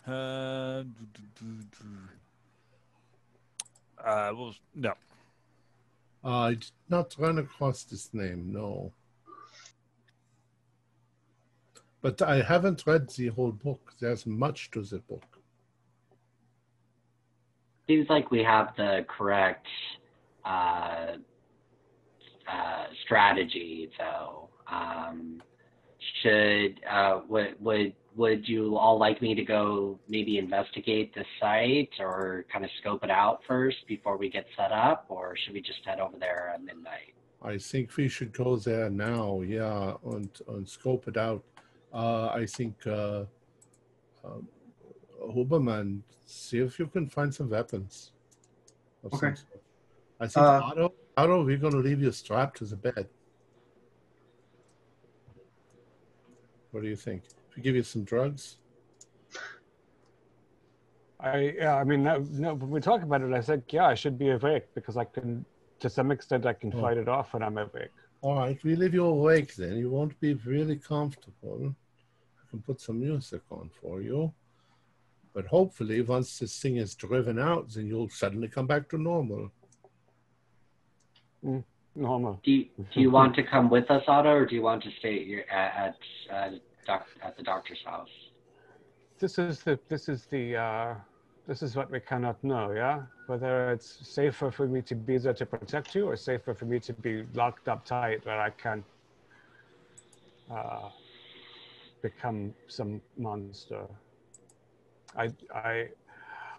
Uh, uh, well, no. Uh, I did not run across this name, no. But I haven't read the whole book. There's much to the book. Seems like we have the correct uh, uh, strategy, though. Um, should uh, would would would you all like me to go maybe investigate the site or kind of scope it out first before we get set up, or should we just head over there at midnight? I think we should go there now, yeah, and, and scope it out. Uh, I think, uh, uh, Huberman, see if you can find some weapons. of some Okay. I think, Uh, Otto, Otto, we're going to leave you strapped to the bed. What do you think? If we give you some drugs? I yeah, I mean, no, no, when we talk about it, I said, yeah, I should be awake because I can, to some extent, I can Oh. fight it off when I'm awake. All right, we leave you awake then. You won't be really comfortable. I can put some music on for you. But hopefully, once this thing is driven out, then you'll suddenly come back to normal. Mm. Normal. Do you, do you want to come with us, Otto, or do you want to stay at your, at at, doc, at the doctor's house? This is the this is the uh, this is what we cannot know, yeah. Whether it's safer for me to be there to protect you, or safer for me to be locked up tight where I can uh, become some monster. I I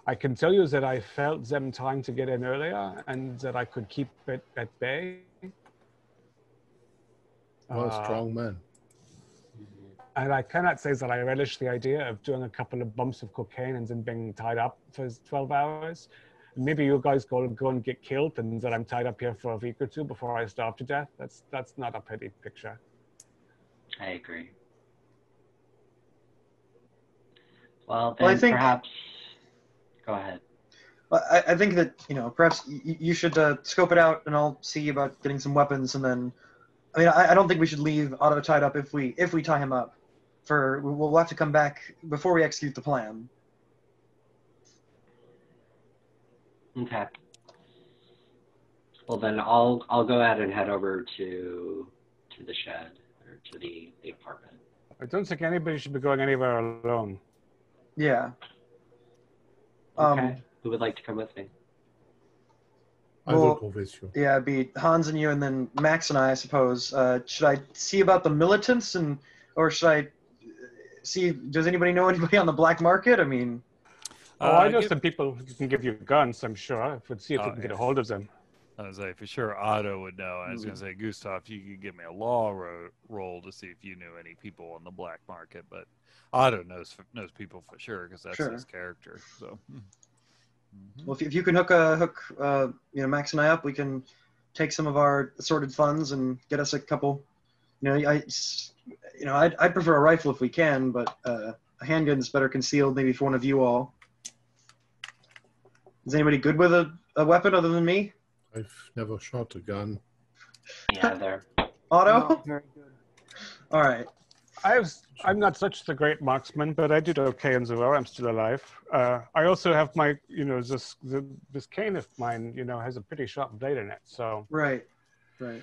I can tell you that I felt them trying to get in earlier, and that I could keep it at bay. What a Uh, strong man. And I cannot say that I relish the idea of doing a couple of bumps of cocaine and then being tied up for 12 hours. Maybe you guys go, go and get killed and that I'm tied up here for a week or two before I starve to death. That's, that's not a pretty picture. I agree. Well, then Well, I think- perhaps. Go ahead. But I, I think that you know perhaps you, you should uh, scope it out, and I'll see about getting some weapons, and then. I mean, I, I don't think we should leave Otto tied up if we if we tie him up. For we'll have to come back before we execute the plan. Okay. Well, then I'll I'll go ahead and head over to to the shed or to the, the apartment. I don't think anybody should be going anywhere alone. Yeah. Um, Okay. Who would like to come with me? I will well, go with you. Yeah, it'd be Hans and you, and then Max and I, I suppose. Uh, should I see about the militants, and or should I uh, see? Does anybody know anybody on the black market? I mean, Oh, I Uh, know give- some people who can give you guns, I'm sure. If we'd see if Oh, we can get a hold of them. I was like, for sure, Otto would know. I was Hmm. going to say, Gustav, you could give me a law ro- roll to see if you knew any people on the black market, but Otto knows knows people for sure because that's Sure. his character. So, hmm. Mhm. well, if, if you can hook uh, hook uh, you know Max and I up, we can take some of our assorted funds and get us a couple. You know, I, you know, I'd, I'd prefer a rifle if we can, but uh, a is better concealed, maybe for one of you all. Is anybody good with a, a weapon other than me? I've never shot a gun. Yeah, there. Otto. Not very good. All right. I was, I'm not such the great marksman, but I did okay in the war. I'm still alive. Uh, I also have my, you know, this the, this cane of mine, you know, has a pretty sharp blade in it. So Right. Right.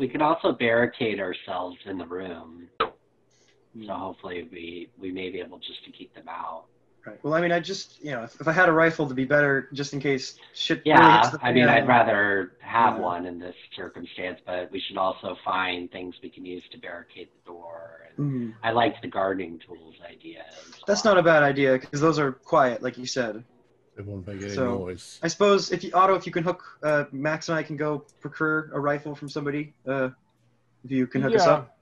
We could also barricade ourselves in the room. So hopefully we we may be able just to keep them out. Right. Well, I mean, I just, you know, if, if I had a rifle to be better, just in case shit really Yeah, hits the I mean. I'd rather have Yeah. one in this circumstance, but we should also find things we can use to barricade the door. And Mhm. I liked the gardening tools idea. That's well. not a bad idea because those are quiet, like you said. It won't make any So- noise. I suppose if you, Otto, if you can hook, uh, Max and I can go procure a rifle from somebody. Uh, if you can hook us up.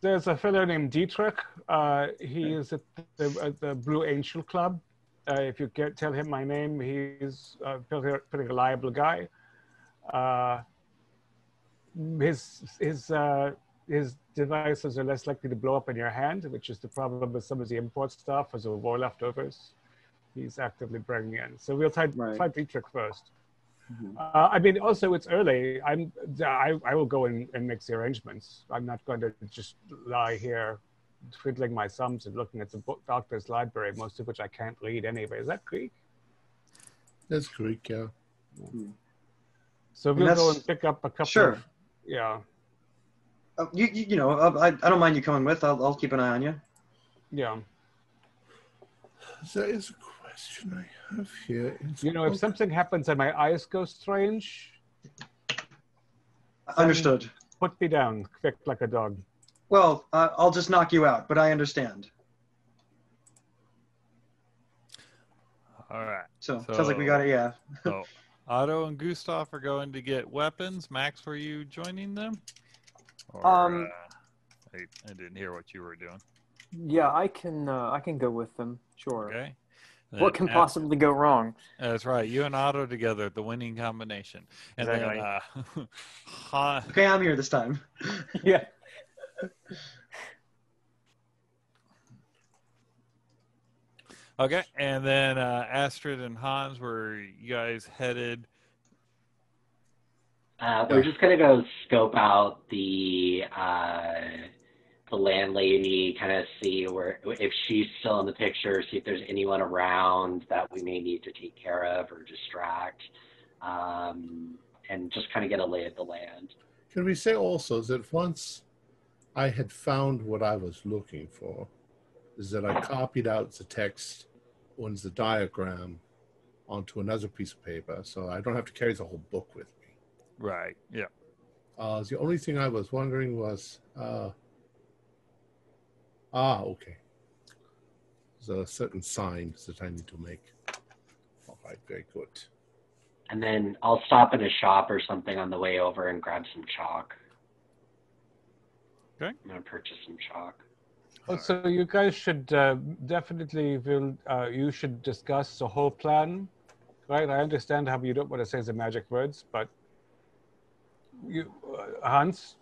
There's a fellow named Dietrich. Uh, he is at the, at the Blue Angel Club. Uh, if you get, tell him my name, he's a pretty, pretty reliable guy. Uh, his his uh, his devices are less likely to blow up in your hand, which is the problem with some of the import stuff as a war leftovers. He's actively bringing in. So we'll try, Right. try Dietrich first. Mhm. Uh, I mean, also it's early. I'm, I, I will go and, and make the arrangements. I'm not going to just lie here twiddling my thumbs and looking at the book doctor's library, most of which I can't read anyway. Is that Greek? That's Greek, yeah. So And we'll go and pick up a couple. Sure. Of, yeah, Uh, you, you you know I, I don't mind you coming with. I'll, I'll keep an eye on you. yeah. There is a question I have here. It's You know, if something happens and my eyes go strange, Understood. put me down quick like a dog. Well, uh, I'll just knock you out, but I understand. All right. So, sounds like we got it. Yeah. So Otto and Gustav are going to get weapons. Max, were you joining them? Or, Um, uh, I, I didn't hear what you were doing. Yeah, I can. Uh, I can go with them. Sure. Okay. What can At- possibly go wrong? That's right. You and Otto together, the winning combination. And then uh, Han, Okay, I'm here this time. Yeah. okay, and then uh, Astrid and Hans, were you guys headed? Uh, we're just gonna go scope out the uh, the landlady, kind of see where if she's still in the picture, see if there's anyone around that we may need to take care of or distract, um, and just kind of get a lay of the land. Can we say also that once I had found what I was looking for, is that I copied out the text and the diagram onto another piece of paper, so I don't have to carry the whole book with me. Right. Yeah. Uh, the only thing I was wondering was, uh, ah, okay. There's a certain sign that I need to make. All right, very good. And then I'll stop in a shop or something on the way over and grab some chalk. Okay. I'm gonna purchase some chalk. Oh, so you guys should uh, definitely will uh, you should discuss the whole plan, right? I understand how you don't want to say the magic words, but you, uh, Hans,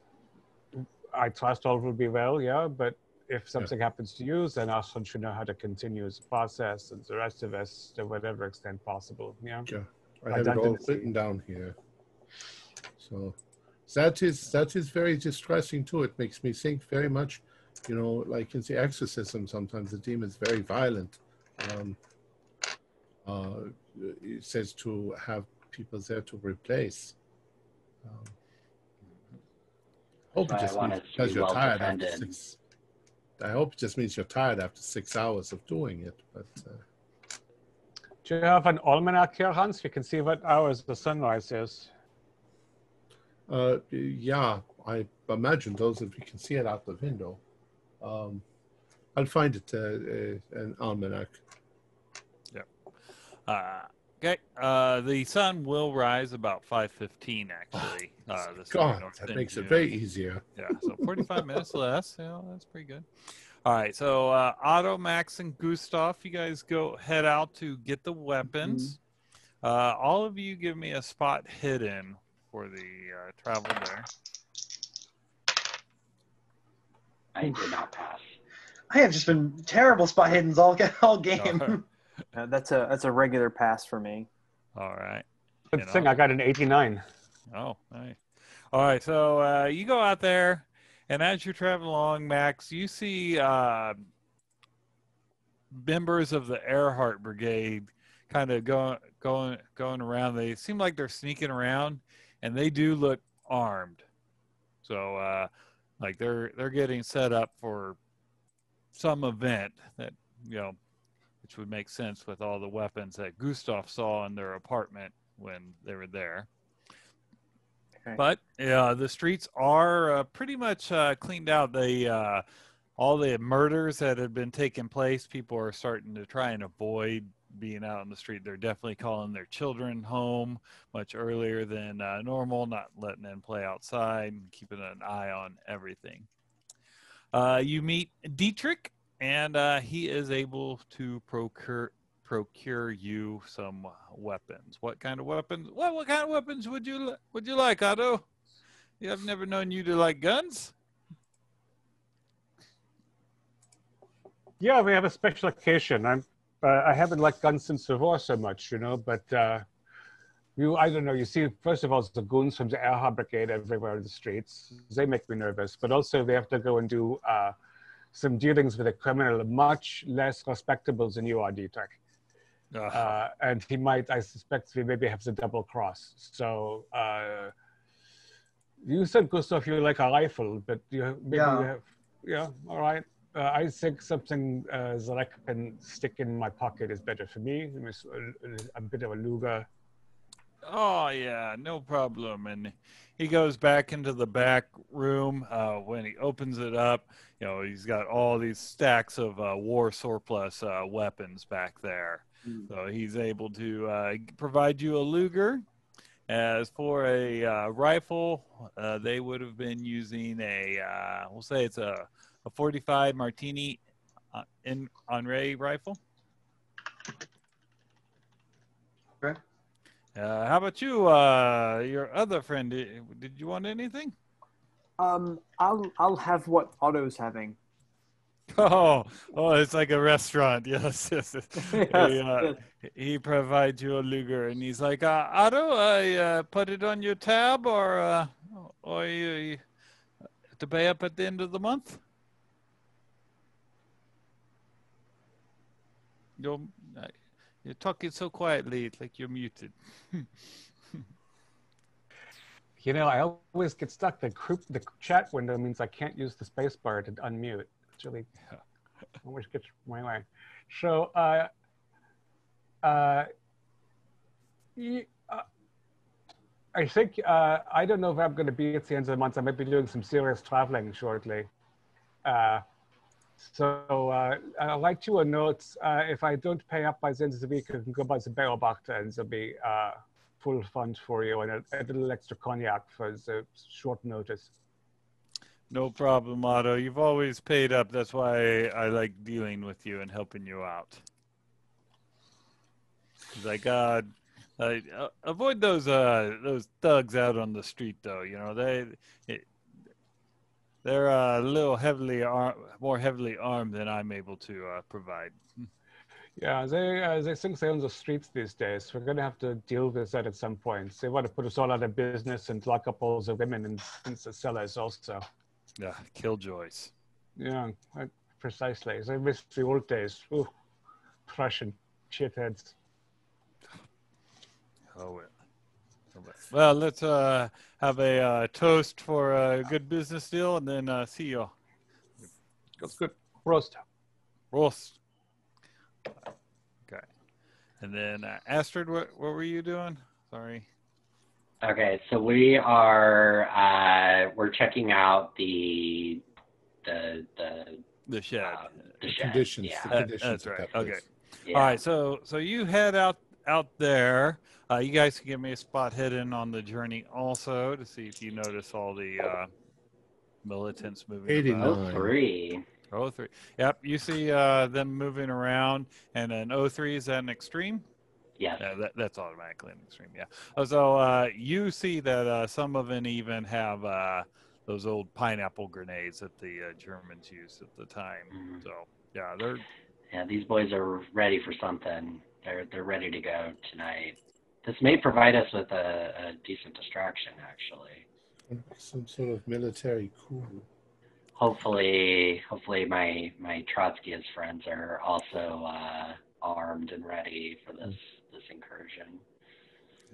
I trust all will be well, yeah. But if something happens to you, then Aslan should know how to continue the process, and the rest of us to whatever extent possible, yeah. I have it all written down here. So that is that is very distressing too. It makes me think very much, you know, like in the exorcism, sometimes the demon is very violent. Um, uh, it says to have people there to replace. Um, hope So it I just want means it to because be you're well tired after six. I hope it just means you're tired after six hours of doing it, but. Uh, Do you have an almanac here, Hans? You can see what hours the sunrise is. Uh, yeah, I imagine those if you can see it out the window. Um, I'll find it uh, uh, an almanac. Uh, okay. Uh, the sun will rise about five fifteen. Actually, uh, this God, that in makes it June. very easier. Yeah, so 45 minutes less. Yeah, that's pretty good. All right, so uh, Otto, Max, and Gustav, you guys go head out to get the weapons. Uh, all of you give me a spot hidden for the uh, travel there. I did not pass. I have just been terrible spot hiddens all all game. Alright. Uh, that's a that's a regular pass for me. All right. Good You thing know. I got an 89. Oh, nice. All right, so uh, you go out there, and as you're traveling along, Max, you see uh, members of the Ehrhardt Brigade kind of going going going around. They seem like they're sneaking around, and they do look armed. So, uh, like they're they're getting set up for some event that you know, which would make sense with all the weapons that Gustav saw in their apartment when they were there. Okay. But uh, the streets are uh, pretty much uh, cleaned out. They uh, all the murders that had been taking place, people are starting to try and avoid being out on the street. They're definitely calling their children home much earlier than uh, normal, not letting them play outside, and keeping an eye on everything. Uh, you meet Dietrich, and uh, he is able to procure procure you some weapons. What kind of weapons? What what kind of weapons would you would you like, Otto? Yeah, I've never known you to like guns. Yeah, we have a special occasion. I'm uh, I haven't liked guns since the war so much, you know, but. Uh, you, I don't know. You see, first of all, the goons from the Air Brigade everywhere in the streets. They make me nervous. But also, they have to go and do uh, some dealings with a criminal much less respectable than you are, Dietrich. Ugh. Uh, and he might, I suspect, we maybe have the double cross. So. Uh, you said, Gustav, you like a rifle, but you maybe Yeah. you have, yeah, all right. Uh, I think something uh, that I can stick in my pocket is better for me. It was A, a bit of a Luger. Oh yeah, no problem. And he goes back into the back room. Uh, when he opens it up, you know he's got all these stacks of uh, war surplus uh, weapons back there. Hmm. So he's able to uh, provide you a Luger. As for a uh, rifle, uh, they would have been using a, uh, we'll say it's a, a 45 Martini uh, in Henry rifle. Uh, how about you, uh, your other friend? Did, did you want anything? Um, I'll I'll have what Otto's having. Oh, oh, it's like a restaurant. Yes, yes. yes. Yes, he, uh, yes. he provides you a Luger, and he's like, uh, Otto, I uh, put it on your tab, or uh, or you, you to pay up at the end of the month. Uh, you're talking so quietly, it's like you're muted. You know, I always get stuck. The group, the chat window means I can't use the space bar to unmute. It's really always gets my way. So, uh, uh, uh, I think uh, I don't know if I'm going to be at the end of the month. I might be doing some serious traveling shortly. Uh, so uh, I'd like to note. Uh, if I don't pay up by the end of the week, I can go by the barrel box and there'll be uh, full funds for you and a, a little extra cognac for the short notice. No problem, Otto. You've always paid up. That's why I like dealing with you and helping you out. Like, uh, uh, avoid those uh, those thugs out on the street, though. You know they they're uh, a little heavily ar- more heavily armed than I'm able to uh, provide. Yeah, they uh, they think they're on the streets these days. We're gonna have to deal with that at some point. They want to put us all out of business and lock up all the women and, the sellers also. Yeah, killjoys. Yeah, precisely. They miss the old days. Ooh, Prussian shitheads. Oh well. Well. Well, let's uh, have a uh, toast for a good business deal, and then uh, see you. That's good. Roast. Roast. Okay. And then uh, Astrid, what what were you doing? Sorry. Okay, so we are uh, we're checking out the the the The shed. uh, the The shed. conditions. Yeah, The Uh, conditions that's right. that Okay. yeah. All right. So so you head out out there. Uh, you guys can give me a spot hidden on the journey also to see if you notice all the uh, militants moving. about. 89. Oh, three. Oh three. Yep. You see uh, them moving around, and an O three is that an extreme? Yes. Yeah, that, that's automatically an extreme. Yeah. Oh, So uh, you see that uh, some of them even have uh, those old pineapple grenades that the uh, Germans used at the time. Mhm. So yeah, they're Yeah, these boys are ready for something. They're they're ready to go tonight. This may provide us with a, a decent distraction, actually. Some sort of military coup. Hopefully, hopefully my my Trotskyist friends are also uh, armed and ready for this this incursion.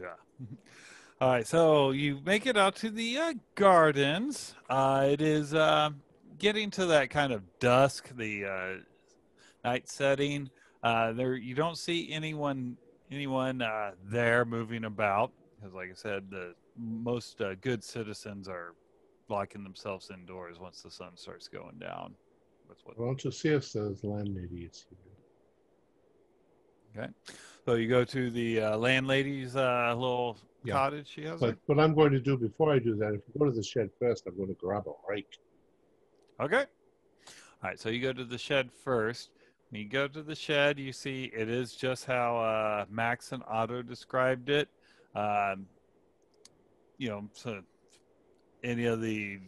Yeah. All right. So you make it out to the uh, gardens. Uh, it is uh, getting to that kind of dusk, the uh, night setting. Uh, there, you don't see anyone anyone uh, there moving about because, like I said, the most uh, good citizens are locking themselves indoors once the sun starts going down. That's what Why don't you see landlady is here? Okay. So you go to the uh, landlady's uh, little Yeah. cottage she has. But what I'm going to do before I do that, if you go to the shed first, I'm going to grab a rake. Okay. All right. So you go to the shed first. When you go to the shed, you see it is just how uh, Max and Otto described it. Um, you know, so any of the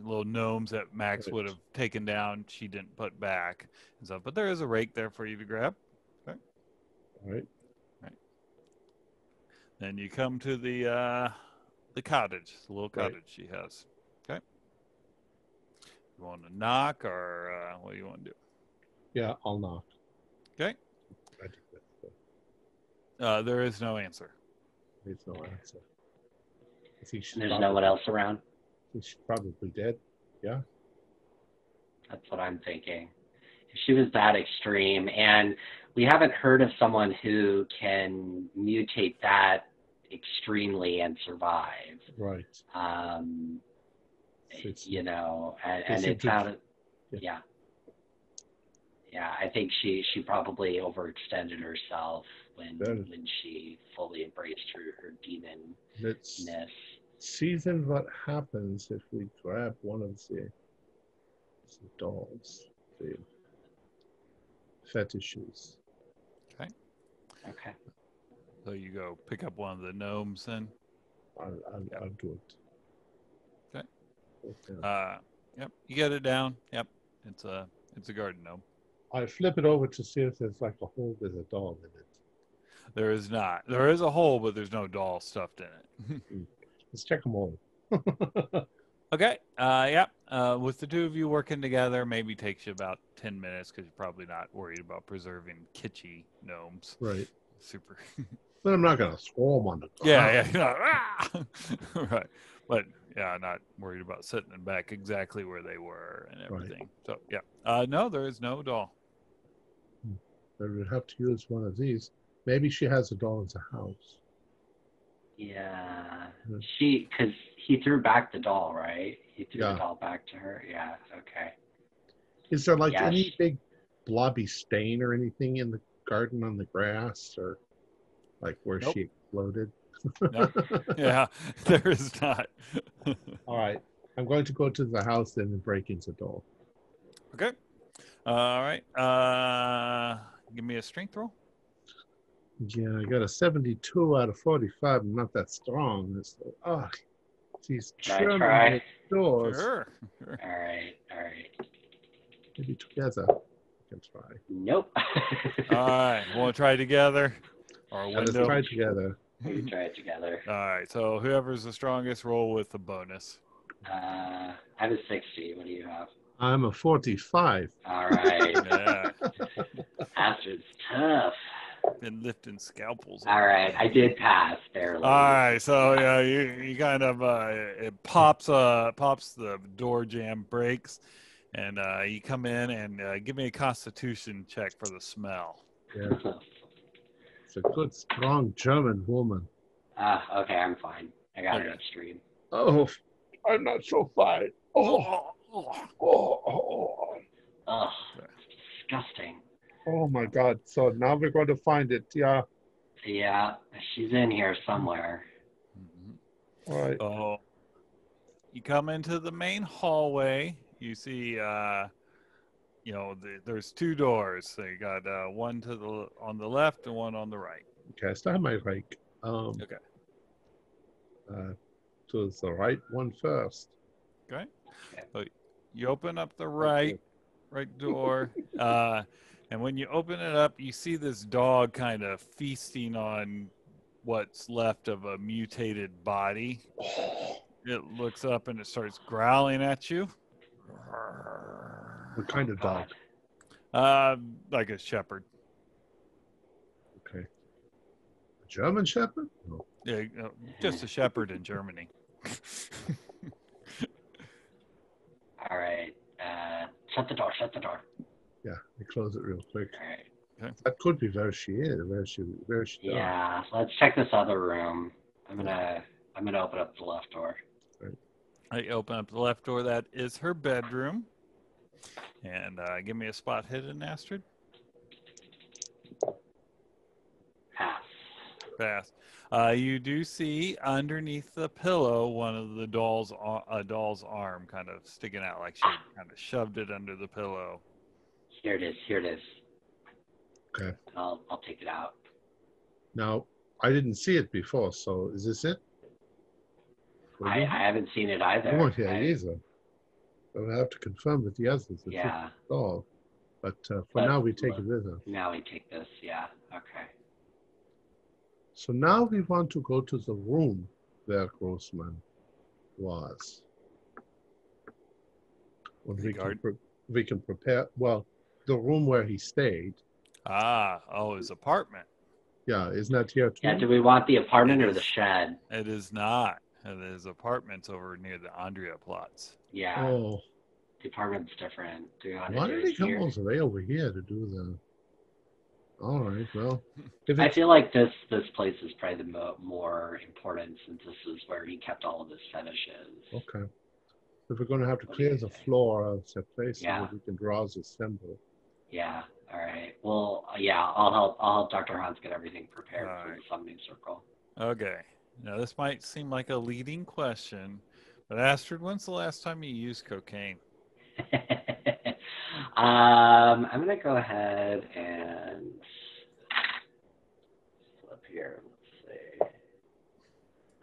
little gnomes that Max Right. would have taken down. She didn't put back and stuff. But there is a rake there for you to grab. Okay. All right. Then you come to the uh, the cottage, the little Right. cottage she has. Okay. You want to knock or uh, what do you want to do? Yeah, I'll knock. Okay. I think that's the- Uh, there is no answer. There's no answer. I think There's probably, no one else around. I think she's probably dead. Yeah. That's what I'm thinking. If she was that extreme, and we haven't heard of someone who can mutate that extremely and survive. Right. Um, So it's- you know, and, and it's good- out of, yeah. yeah. Yeah, I think she she probably overextended herself when Better. when she fully embraced her her demonness. Let's see then what happens if we grab one of the, the dolls, the fetishes. Okay. Okay. So you go pick up one of the gnomes then. I'll, I'll, Yeah. I'll do it. Okay. Okay. Uh, yep, you get it down. Yep, it's a it's a garden gnome. I flip it over to see if there's like a hole with a doll in it. There is not. There is a hole, but there's no doll stuffed in it. Let's check them all. okay. Uh, yep. Uh, with the two of you working together, maybe takes you about ten minutes because you're probably not worried about preserving kitschy gnomes. right. Super. But I'm not going to swarm on the yeah, yeah. not, "Ah!" right. But yeah, not worried about setting them back exactly where they were and Right. everything. So yeah. Uh, no, there is no doll. I would have to use one of these. Maybe she has a doll in the house. Yeah, Hmm. she because he threw back the doll, right? He threw Yeah. the doll back to her. Yeah. Okay. Is there like Yeah, any she- big blobby stain or anything in the garden on the grass or like where Nope. she exploded? No. yeah, there is not. All right. I'm going to go to the house then and break into the doll. okay. All right. Uh, give me a strength roll. Yeah, I got a 72 out of 45. I'm not that strong. It's, oh, these Can I German try? doors. Sure. sure. All right. All right. Maybe together. I can try. Nope. All right. Want to try together? Or a Yeah, let's window? try together. we can try it together. All right. So whoever's the strongest, roll with the bonus. Uh, I have a 60. What do you have? I'm a 45. All right. Yeah. Astrid's tough. Been lifting scalpels. All right. I did pass barely. All right, so yeah, you, you kind of uh, it pops uh pops the door jam breaks, and uh, you come in and uh, give me a Constitution check for the smell. Yeah, it's a good, strong German woman. Ah, okay. I'm fine. I got Okay. an extreme. Oh, I'm not so fine. Oh, oh, oh, oh, Ugh. Disgusting. Oh my God. So now we're going to find it. Yeah. Yeah, she's in here somewhere. Mhm. All right. So you come into the main hallway. You see, uh, you know, the, there's two doors. So you got uh, one to the on the left and one on the right. Okay, I still have my rake. Um, Okay. Uh, to the right one first. Okay. So you open up the right right door, uh, and when you open it up, you see this dog kind of feasting on what's left of a mutated body. It looks up and it starts growling at you. What kind of dog? God. Uh, like a shepherd. Okay. A German Shepherd? No. Yeah, you just a shepherd in Germany. All right. Uh, shut the door. Shut the door. Yeah, I close it real quick. All right. That could be where she is. Where she? Where she? died. Yeah. Let's check this other room. I'm gonna. I'm gonna open up the left door. I open up the left door. That is her bedroom. And uh, give me a spot hidden, Astrid. Pass. Pass. Uh, you do see underneath the pillow one of the doll's a doll's arm kind of sticking out, like she kind of shoved it under the pillow. Here it is. Here it is. Okay. I'll. I'll take it out. Now, I didn't see it before, so is this it? I, I haven't seen it either. Oh, yeah, I- either. I'll have to confirm with the others. It's Yeah. all. But uh, for But- now, we take it with us. Now we take this. Yeah. Okay. So now we want to go to the room where Grossman was. When we can, pre- we can prepare, well, the room where he stayed. Ah, oh, his apartment. Yeah, isn't that here too? Yeah. Do we want the apartment or the shed? It is not. And His apartment's over near the Andrea plots. Yeah. oh, The apartment's different. Do we want why do did he it come all the way over here to do the? All right, well, if I feel like this this place is probably the mo- more important since this is where he kept all of his fetishes. okay. If we're going to have to What clear the think? floor of the place so Yeah. that we can draw the symbol. Yeah. All right. Well, yeah. I'll help. I'll help Dr. Hans get everything prepared All for right. the summoning circle. Okay. Now, this might seem like a leading question, but Astrid, when's the last time you used cocaine? um, I'm gonna go ahead and flip here. Let's see.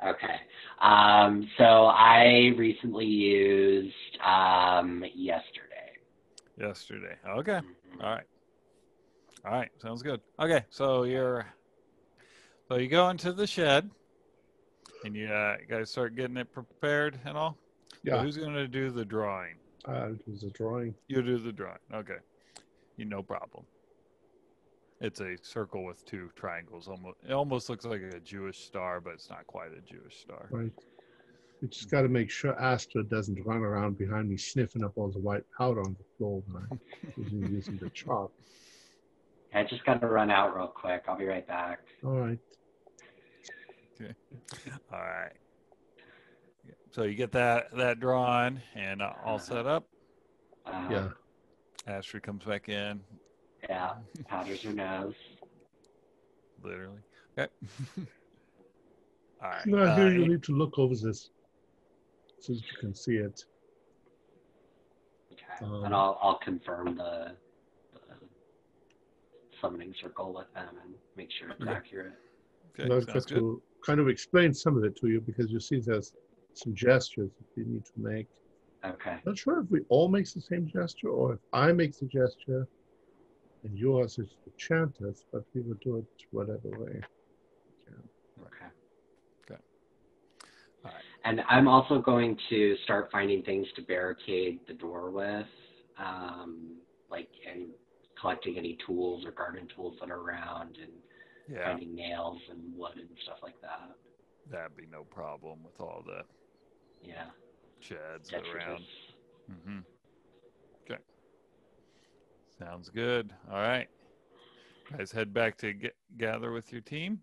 Okay. Um, so I recently used um, yesterday. Yesterday. Okay. Mhm. All right. All right. Sounds good. Okay. So you're, so you go into the shed, and you, uh, you guys start getting it prepared and all. So Yeah, who's going to do the drawing? uh, was a drawing. You do the drawing. Okay. You no problem. It's a circle with two triangles. Almost, it almost looks like a Jewish star, but it's not quite a Jewish star. Right. We just got to make sure Astrid doesn't run around behind me sniffing up all the white powder on the floor when I'm using, using the chalk. I just got to run out real quick. I'll be right back. All right. All right. So you get that that drawn and uh, all set up. Uh, Yeah. Astrid comes back in, Yeah. Powders her nose. literally. Okay. all right. Now uh, you need to look over this so that you can see it. Okay. Um, and I'll I'll confirm the, the summoning circle with them and make sure it's Okay. accurate. okay, And I've sounds got to kind of explain some of it to you because you see there's some gestures that you need to make. Okay. Not sure if we all make the same gesture or if I make the gesture and yours is the chanters, but we will do it whatever way. we can. Okay. All right. And I'm also going to start finding things to barricade the door with, um, like and collecting any tools or garden tools that are around and Yeah, finding nails and wood and stuff like that. that'd be no problem with all the Yeah. sheds detritus. around. hmm Okay. Sounds good. All right. Guys, head back to get, gather with your team.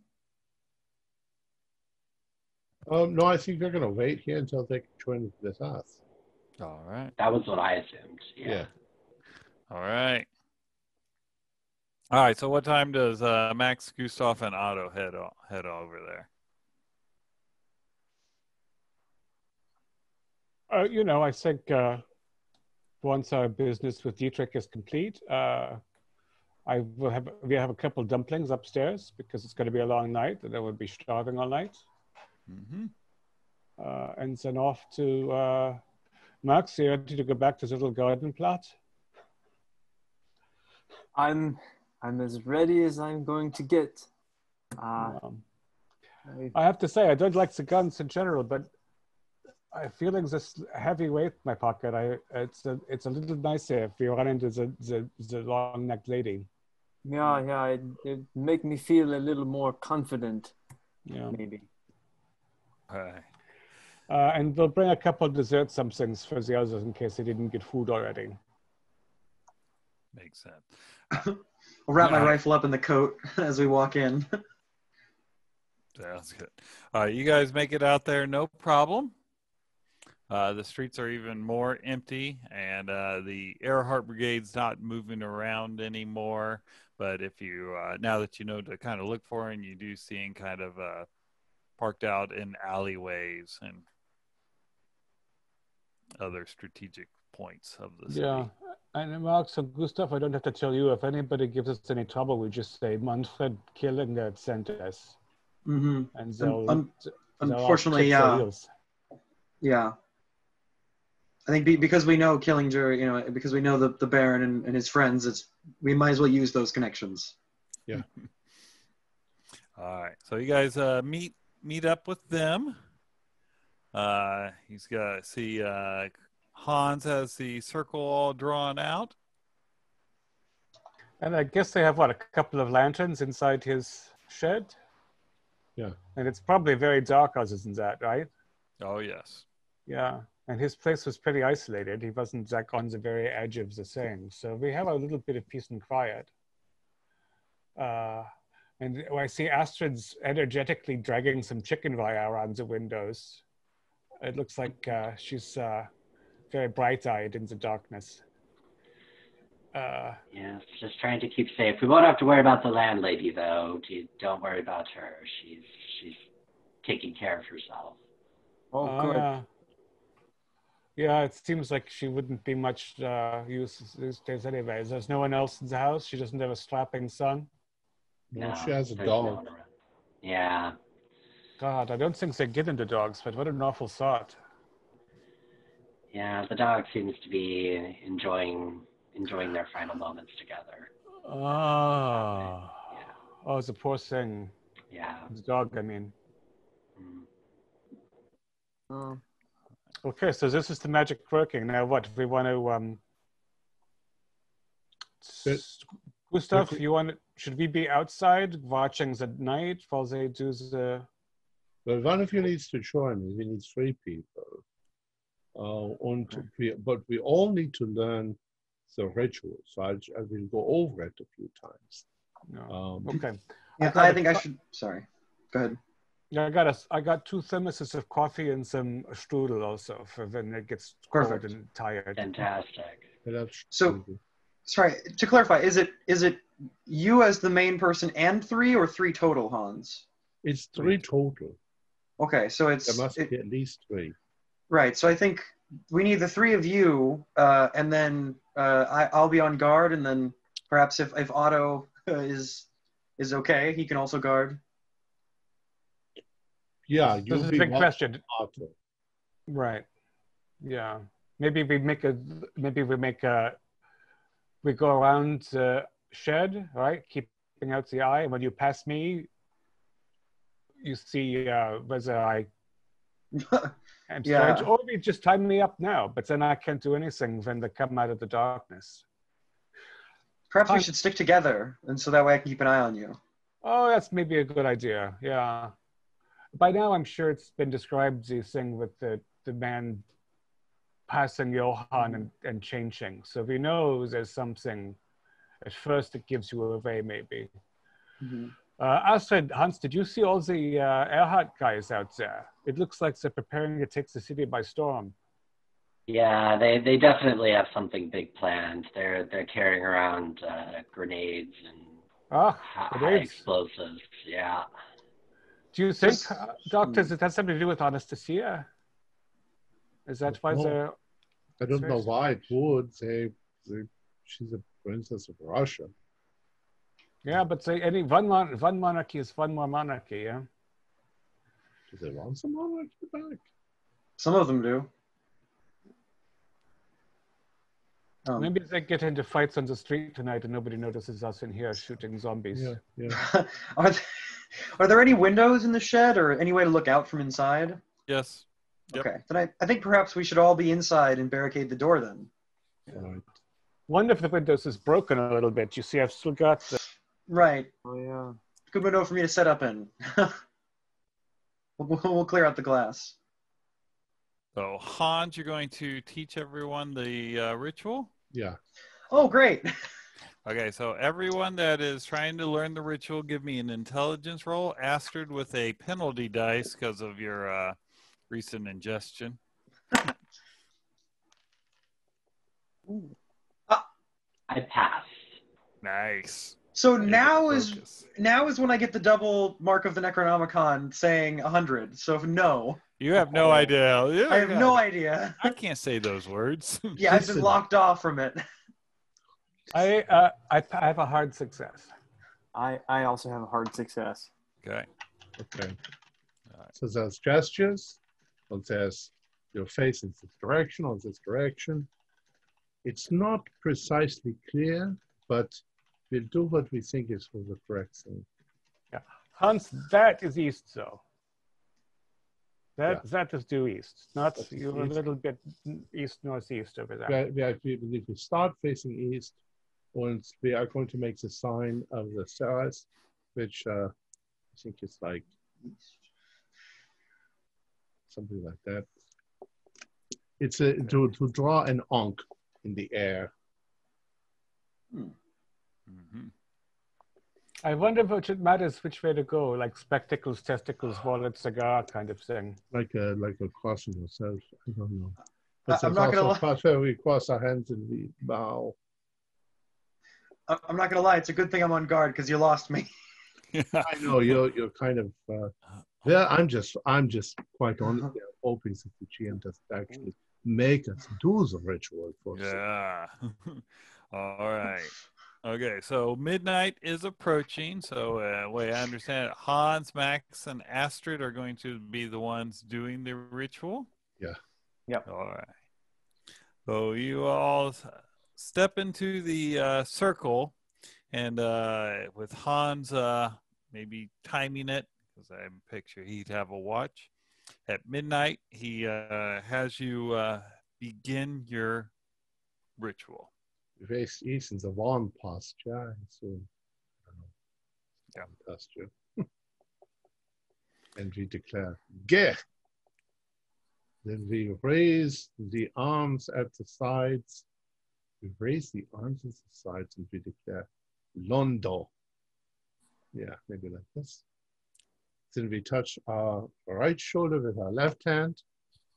Um, no, I think they're going to wait here until they can join with us. All right. That was what I assumed. Yeah. Yeah. All right. All right. So, what time does uh, Max, Gustav, and Otto head o- head over there? Uh, you know, I think uh, once our business with Dietrich is complete, uh, I will have we have a couple dumplings upstairs because it's going to be a long night and I will be starving all night. Mm-hmm. Uh, and then off to uh, Max. You ready to go back to the little garden plot? I'm I'm as ready as I'm going to get. Uh, Um, I- I have to say, I don't like the guns in general, but I'm feeling this heavy weight in my pocket. I it's a it's a little nicer if you run into the the, the long necked lady. yeah, yeah, it, it make me feel a little more confident, Yeah. maybe. All right. Uh, and they'll bring a couple of dessert somethings for the others in case they didn't get food already. Makes sense. I'll wrap my rifle up in the coat as we walk in. Sounds good. All right, you guys make it out there, no problem. Uh, the streets are even more empty, and uh, the Ehrhardt Brigade's not moving around anymore. But if you uh, now that you know to kind of look for, and you do seeing kind of uh, parked out in alleyways and other strategic points of the city. Yeah. And Mark, so Gustav, I don't have to tell you if anybody gives us any trouble, we just say Manfred Killinger sent us, hmm and they'll. un- Unfortunately, yeah, wheels. yeah. I think be, because we know Killinger, you know, because we know the, the Baron and, and his friends, it's we might as well use those connections. Yeah. All right. So you guys uh, meet meet up with them. Uh, he's got see uh, Hans has the circle all drawn out. And I guess they have what a couple of lanterns inside his shed. Yeah. And it's probably very dark other than that, right? Oh yes. Yeah. And his place was pretty isolated. He wasn't like on the very edge of the thing. So we have a little bit of peace and quiet. Uh, and I see Astrid's energetically dragging some chicken wire around the windows. It looks like uh, she's uh, very bright-eyed in the darkness. Uh, Yes, just trying to keep safe. We won't have to worry about the landlady, though. Don't worry about her. She's she's taking care of herself. Oh, uh, good. yeah. Yeah, it seems like she wouldn't be much uh, use these days anyway. There's no one else in the house. She doesn't have a strapping son. No, No, she has a there's no dog. Yeah, God, I don't think they get into dogs, but what an awful thought. yeah. The dog seems to be enjoying enjoying their final moments together. Oh, Yeah, oh, the poor thing. yeah. The dog, I mean. Mm. Oh. Okay, so this is the magic working. Now, what we want to um, Gustav, you want? Should we be outside watching the night while they do the? But one of you needs to join me. We need three people. Uh, and Okay. we, but we all need to learn the ritual. So I, I will go over it a few times. No. Um, Okay. Yeah, got I a think I should. Sorry. Go ahead. Yeah, I got a, I got two thermoses of coffee and some strudel also for when it gets cold and tired. Fantastic. So- Sorry. To clarify, is it is it you as the main person and three or three total Hans? it's three total. Okay, so it's There must it- be at least three. right. So I think we need the three of you, uh, and then uh, I, I'll be on guard, and then perhaps if if Otto uh, is is okay, he can also guard. Yeah, This you'll is a big question. Otto. Right. Yeah. Maybe we make a maybe we make a we go around the shed, right? Keeping out the eye. And when you pass me, you see uh, whether I am Yeah. strange, or we just tie me up now. But then I can't do anything when they come out of the darkness. Perhaps we should stick together, and so that way I can keep an eye on you. Oh, that's maybe a good idea. Yeah. By now, I'm sure it's been described the thing with the, the man passing Johann and, and changing. So we know there's something. At first, it gives you away, maybe. Uh, Astrid, Hans, did you see all the uh, Ehrhardt guys out there? It looks like they're preparing to take the city by storm. Yeah, they they definitely have something big planned. They're they're carrying around uh, grenades and Ah, high grenades. explosives. Yeah. Do you think, Just- uh, doctors, it has something to do with Anastasia? Is that why No. they're I don't know why it would. They, they, she's a princess of Russia. Yeah, but say any one mon- one monarchy is one more monarchy, yeah. Do they want some monarchy back? Some of them do. Um, Maybe they get into fights on the street tonight and nobody notices us in here shooting zombies. Yeah, yeah. are, there, are there any windows in the shed or any way to look out from inside? Yes. Yep. Okay, then I, I think perhaps we should all be inside and barricade the door then. Right. One of the windows is broken a little bit. You see, I've still got the. Right. Oh yeah. Good window for me to set up in. we'll, we'll clear out the glass. So Hans, you're going to teach everyone the uh, ritual. Yeah. Oh, great. Okay, so everyone that is trying to learn the ritual, give me an intelligence roll. Astrid with a penalty dice because of your uh, recent ingestion. I pass. Nice. So Very now is focus. now is when I get the double mark of the Necronomicon saying 100. So no, You have no idea. Yeah, I have no idea. I can't say those words. Yeah, I've been locked off from it. I, uh, I, I have a hard success. I I also have a hard success. okay. Okay. Alright. So those gestures, and there's your face is this direction or this direction. It's not precisely clear, but we'll do what we think is for the correct thing. Yeah. Hans, that is east, though. That that is due east. Not That's you're a little bit east northeast over there. We, we believe we start facing east, and we are going to make the sign of the stars, which uh, I think is like something like that. It's a, to, to draw an ankh in the air. Mhm. I wonder if it matters which way to go, like spectacles, testicles, wallet, cigar kind of thing. like a like a crossing yourself. I don't know. Uh, I- But I'm not gonna lie. Uh, we cross our hands and we bow. I- I'm not gonna lie. It's a good thing I'm on guard because you lost me. I know you're you're kind of uh, yeah. I'm just I'm just quite honestly uh-huh. hoping that the GM doesn't actually make us do the ritual for us. Yeah. All right. Okay, so midnight is approaching. So, uh, way I understand it, Hans, Max, and Astrid are going to be the ones doing the ritual. Yeah. Yep. All right. So you all step into the uh, circle, and uh, with Hans uh, maybe timing it, because I picture he'd have a watch. At midnight, he uh, has you uh, begin your ritual. We face east in the warm pasture, so Yeah. pasture. and we declare, "Ge." Then we raise the arms at the sides. We raise the arms at the sides and we declare, "Londo." Yeah, maybe like this. Then we touch our right shoulder with our left hand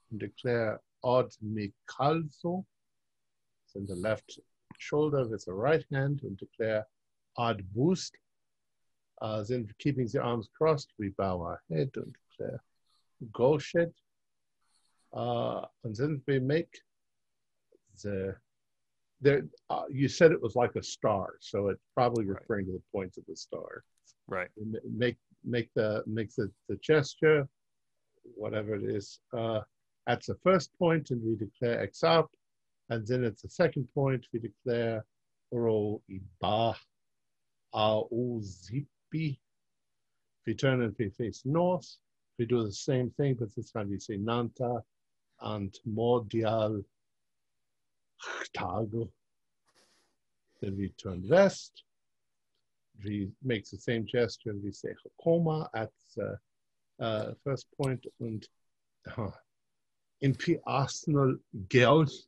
and declare, "Od Mikalso." Then the left shoulder with the right hand and declare Ad Boost. Uh, then keeping the arms crossed, we bow our head and declare Goshet. Uh, and then we make the, the uh, you said it was like a star, so it's probably Right. referring to the points of the star. Right. Make make the make the, the gesture, whatever it is, uh, at the first point, and we declare Exalt. And then at the second point, we declare Oro Iba Aozipi. We turn and we face north. We do the same thing, but this time we say Nanta and Modial Tago. Then we turn west. We make the same gesture and we say Hakoma at the uh, first point and uh, in P Arsenal Girls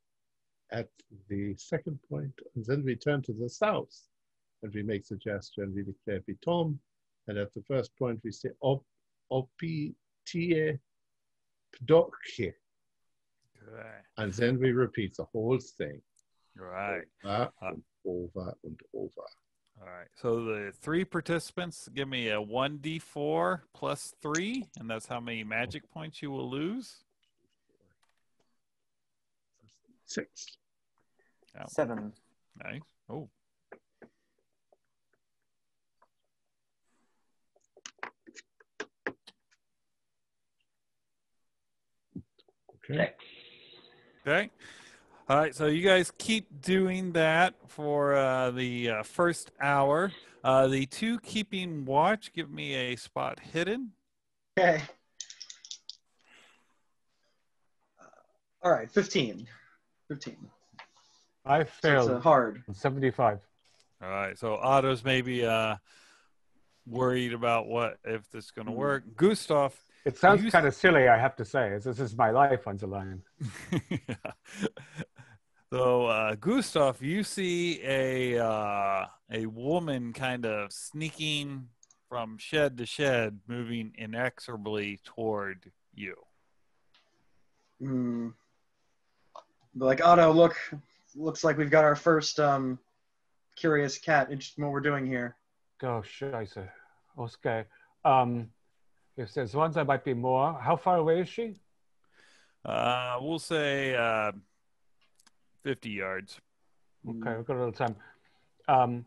at the second point, and then we turn to the south, and we make the gesture and we declare Pitom, and at the first point we say Op Opi Tie Pdoche, and then we repeat the whole thing. Right. Over and over and over. All right. So the three participants give me a 1d4 plus three, and that's how many magic points you will lose. Six. Yeah. Seven. Nice. Oh, Okay. Six. okay. All right. So you guys keep doing that for uh, the uh, first hour. Uh, the two keeping watch give me a spot hidden. Okay. Uh, all right, 15. 15. I So it's failed uh, hard. 75. All right. So Otto's maybe uh, worried about what if this is going to Hmm. work. Gustav It sounds kind of silly, I have to say. This is my life on the line. so uh, Gustav, you see a uh, a woman kind of sneaking from shed to shed, moving inexorably toward you. Hmm. But like Otto, look, looks like we've got our first um, curious cat. Interested in what we're doing here. Gosh, scheiße. Okay. Um, if there's one, there might be more. How far away is she? Uh, we'll say uh, fifty yards. Okay, we've got a little time. Um,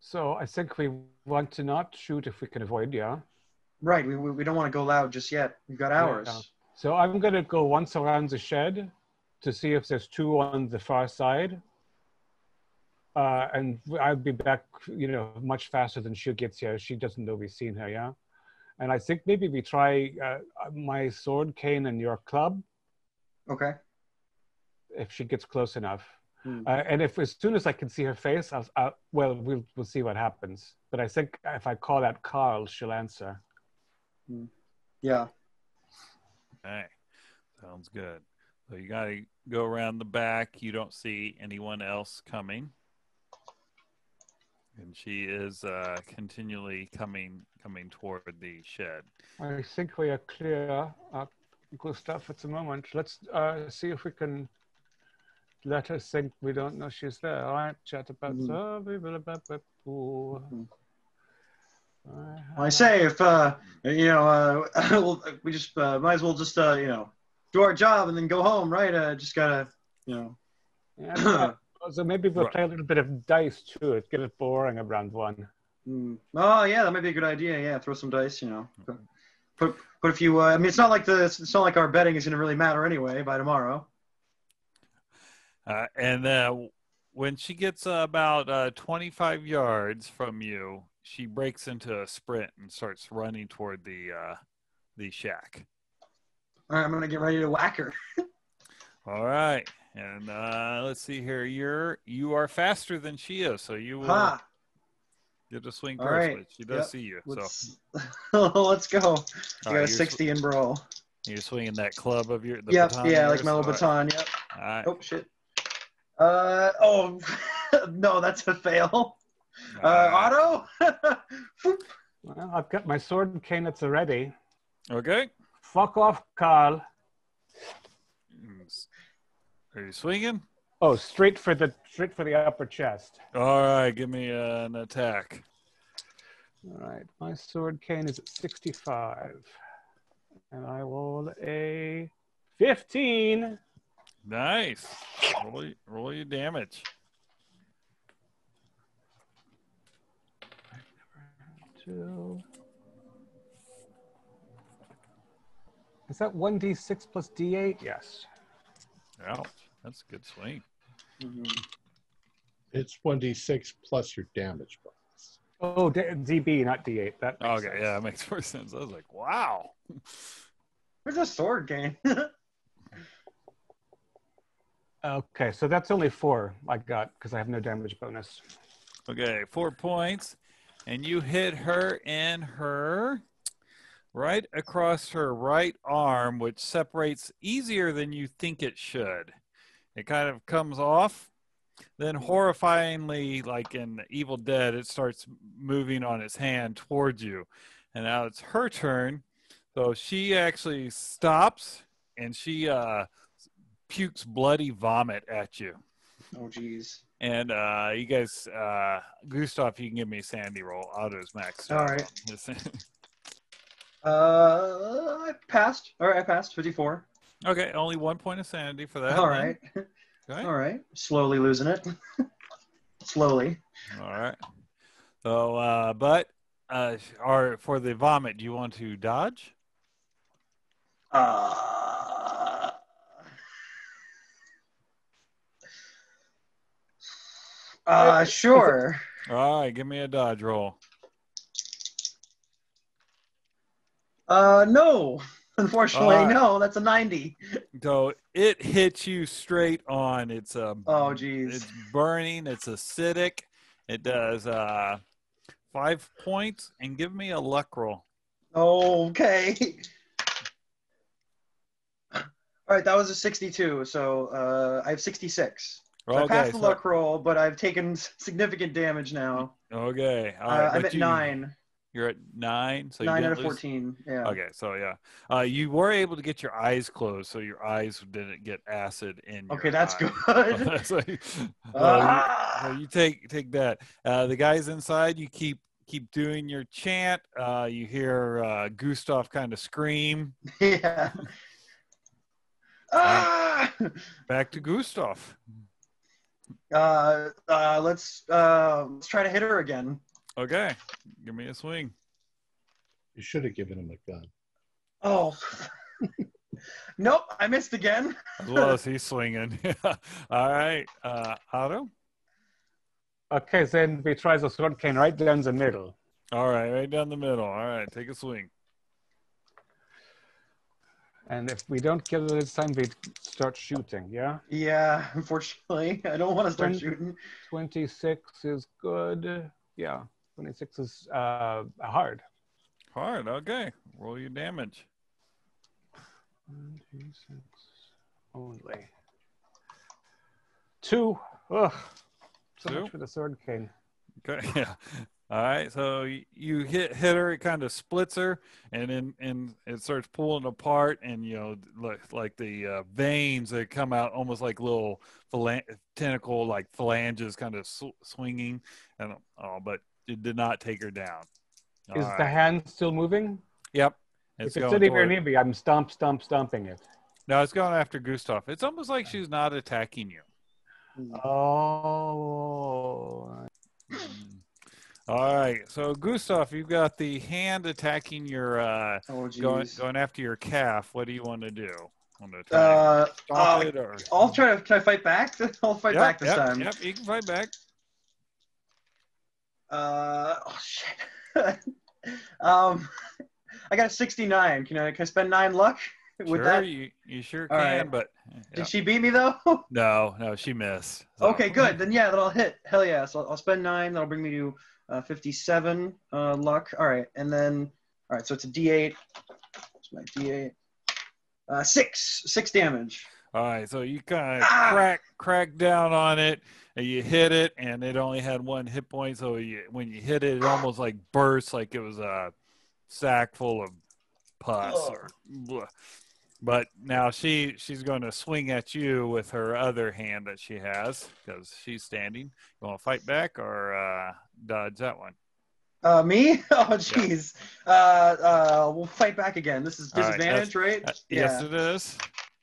so I think we want to not shoot if we can avoid, yeah? Right. We, we, we don't want to go loud just yet. We've got Yeah, hours. yeah. So I'm gonna go once around the shed to see if there's two on the far side. Uh, and I'll be back, you know, much faster than she gets here. She doesn't know we've seen her, yeah? And I think maybe we try uh, my sword cane and your club Okay. If she gets close enough. Hmm. Uh, and if as soon as I can see her face, I'll, I'll, well, we'll we'll see what happens. But I think if I call out Carl, she'll answer. Yeah. Okay, sounds good. So you got to go around the back. You don't see anyone else coming, and she is uh, continually coming coming toward the shed. I think we are clear, uh, Gustav, at the moment. Let's uh, see if we can let us think we don't know she's there. All right, chat about Mhm. so we will about about- ooh. Mhm. Uh, I say if uh, you know, uh, we just uh, might as well just uh, you know, do our job and then go home, right? Uh, just gotta, you know. yeah, yeah. so maybe we'll Right. play a little bit of dice too. It get it boring around one. Mm. Oh yeah, that might be a good idea. Yeah, throw some dice. You know, put put a few. Uh, I mean, it's not like the it's not like our betting is gonna really matter anyway by tomorrow. Uh, and uh, when she gets uh, about uh, 25 yards from you, she breaks into a sprint and starts running toward the uh, the shack. All right, I'm gonna get ready to whack her. All right, and uh, let's see here. You're you are faster than she is, so you will Ha! get a swing first. right. But she does Yep. see you, so Let's let's go. I All got right, a you're, 60 in brawl. you're swinging that club of your. The Yep, baton yeah, like my little All right. baton. Yep. All right. Oh shit. Uh oh, no, that's a fail. All Uh, right. Otto. Well, I've got my sword and cane at the ready. Okay. Fuck off, Carl. Are you swinging? Oh, straight for the straight for the upper chest. All right, give me uh, an attack. All right, my sword cane is at 65. And I roll a 15. Nice. Roll, roll your damage. Two. Is that 1d6 plus d8? Yes. Ouch. That's a good swing. Mm-hmm. It's 1d6 plus your damage bonus. Oh, D- DB, not d8. That makes Okay, sense. yeah, that makes more sense. I was like, wow. It's a sword game? Okay, so that's only four I got because I have no damage bonus. Okay, four points. And you hit her in her right across her right arm, which separates easier than you think it should. It kind of comes off. Then, horrifyingly, like in Evil Dead, it starts moving on its hand towards you. And now it's her turn. So she actually stops and she uh, pukes bloody vomit at you. oh jeez. And uh, you guys, uh, Gustav, you can give me a Sandy roll. Otto's max. All right. Uh, I passed. All right, I passed. 54. okay, only one point of sanity for that. All right. Okay. All right. Slowly losing it. Slowly. All right. So, uh, but uh, are for the vomit, do you want to dodge? Uh, uh, sure. All right, give me a dodge roll. Uh, no. Unfortunately, All right. no. That's a 90. So it hits you straight on. It's a Oh, geez. it's burning. It's acidic. It does uh, five points, and give me a luck roll. Okay. All right, that was a 62. So uh, I have 66. So I passed the so- luck roll, but I've taken significant damage now. okay. All Uh, I'm at you- nine. You're at nine, so you nine out of lose- 14. Yeah. Okay, so yeah, uh, you were able to get your eyes closed, so your eyes didn't get acid in. Your Okay, that's eye. good. so, you, so you- Ah! so you take take that. Uh, the guys inside, you keep keep doing your chant. Uh, you hear uh, Gustav kind of scream. yeah. Ah! Back to Gustav. Uh, uh, let's uh, let's try to hit her again. Okay, give me a swing. You should have given him a gun. Oh, Nope, I missed again. as well as he's swinging. All right, uh, Otto. Okay, then we try the sword cane right down the middle. All right, right down the middle. All right, take a swing. And if we don't kill it this time, we start shooting, yeah? Yeah, unfortunately, I don't want to start When- shooting. 26 is good. Yeah, 26 is uh, hard. Hard. Okay, roll your damage. 26 only. Two. Ugh. So Two? much for the sword cane. Okay. Yeah. All right. So you hit hit her. It kind of splits her, and then and it starts pulling apart, and you know, like like the uh, veins that come out almost like little phalan- tentacle like phalanges, kind of sw- swinging, and oh, but it did not take her down. Is All the hand still moving? Yep. if it's going sitting near toward- me, I'm stomp, stomp, stomping it. No, it's going after Gustav. It's almost like she's not attacking you. Oh. All right. So Gustav, you've got the hand attacking your uh Oh, going going after your calf. What do you want to do? Want to try Uh, uh, it or I'll try to. Can I fight back? I'll fight Yep, back this yep, time. Yep, you can fight back. Uh, oh shit. um, I got a 69. Can I can I spend nine luck with sure, that? you you sure All can, right. but Did she beat me though? no, no, she missed. So- okay, good. Then yeah, then I'll hit. Hell yeah. So I'll, I'll spend nine. That'll bring me to uh, 57 uh, luck. All right, and then all right. So it's a D8. It's my D8. Uh, six, six damage. All right, so you kind of Ah! crack crack down on it, and you hit it, and it only had one hit point. So you, when you hit it, it almost like burst, like it was a sack full of pus. Or. But now she she's going to swing at you with her other hand that she has because she's standing. You want to fight back or uh, dodge that one? Uh, me? Oh, jeez. Uh, uh, we'll fight back again. This is disadvantage, right? Uh, Yes, it is.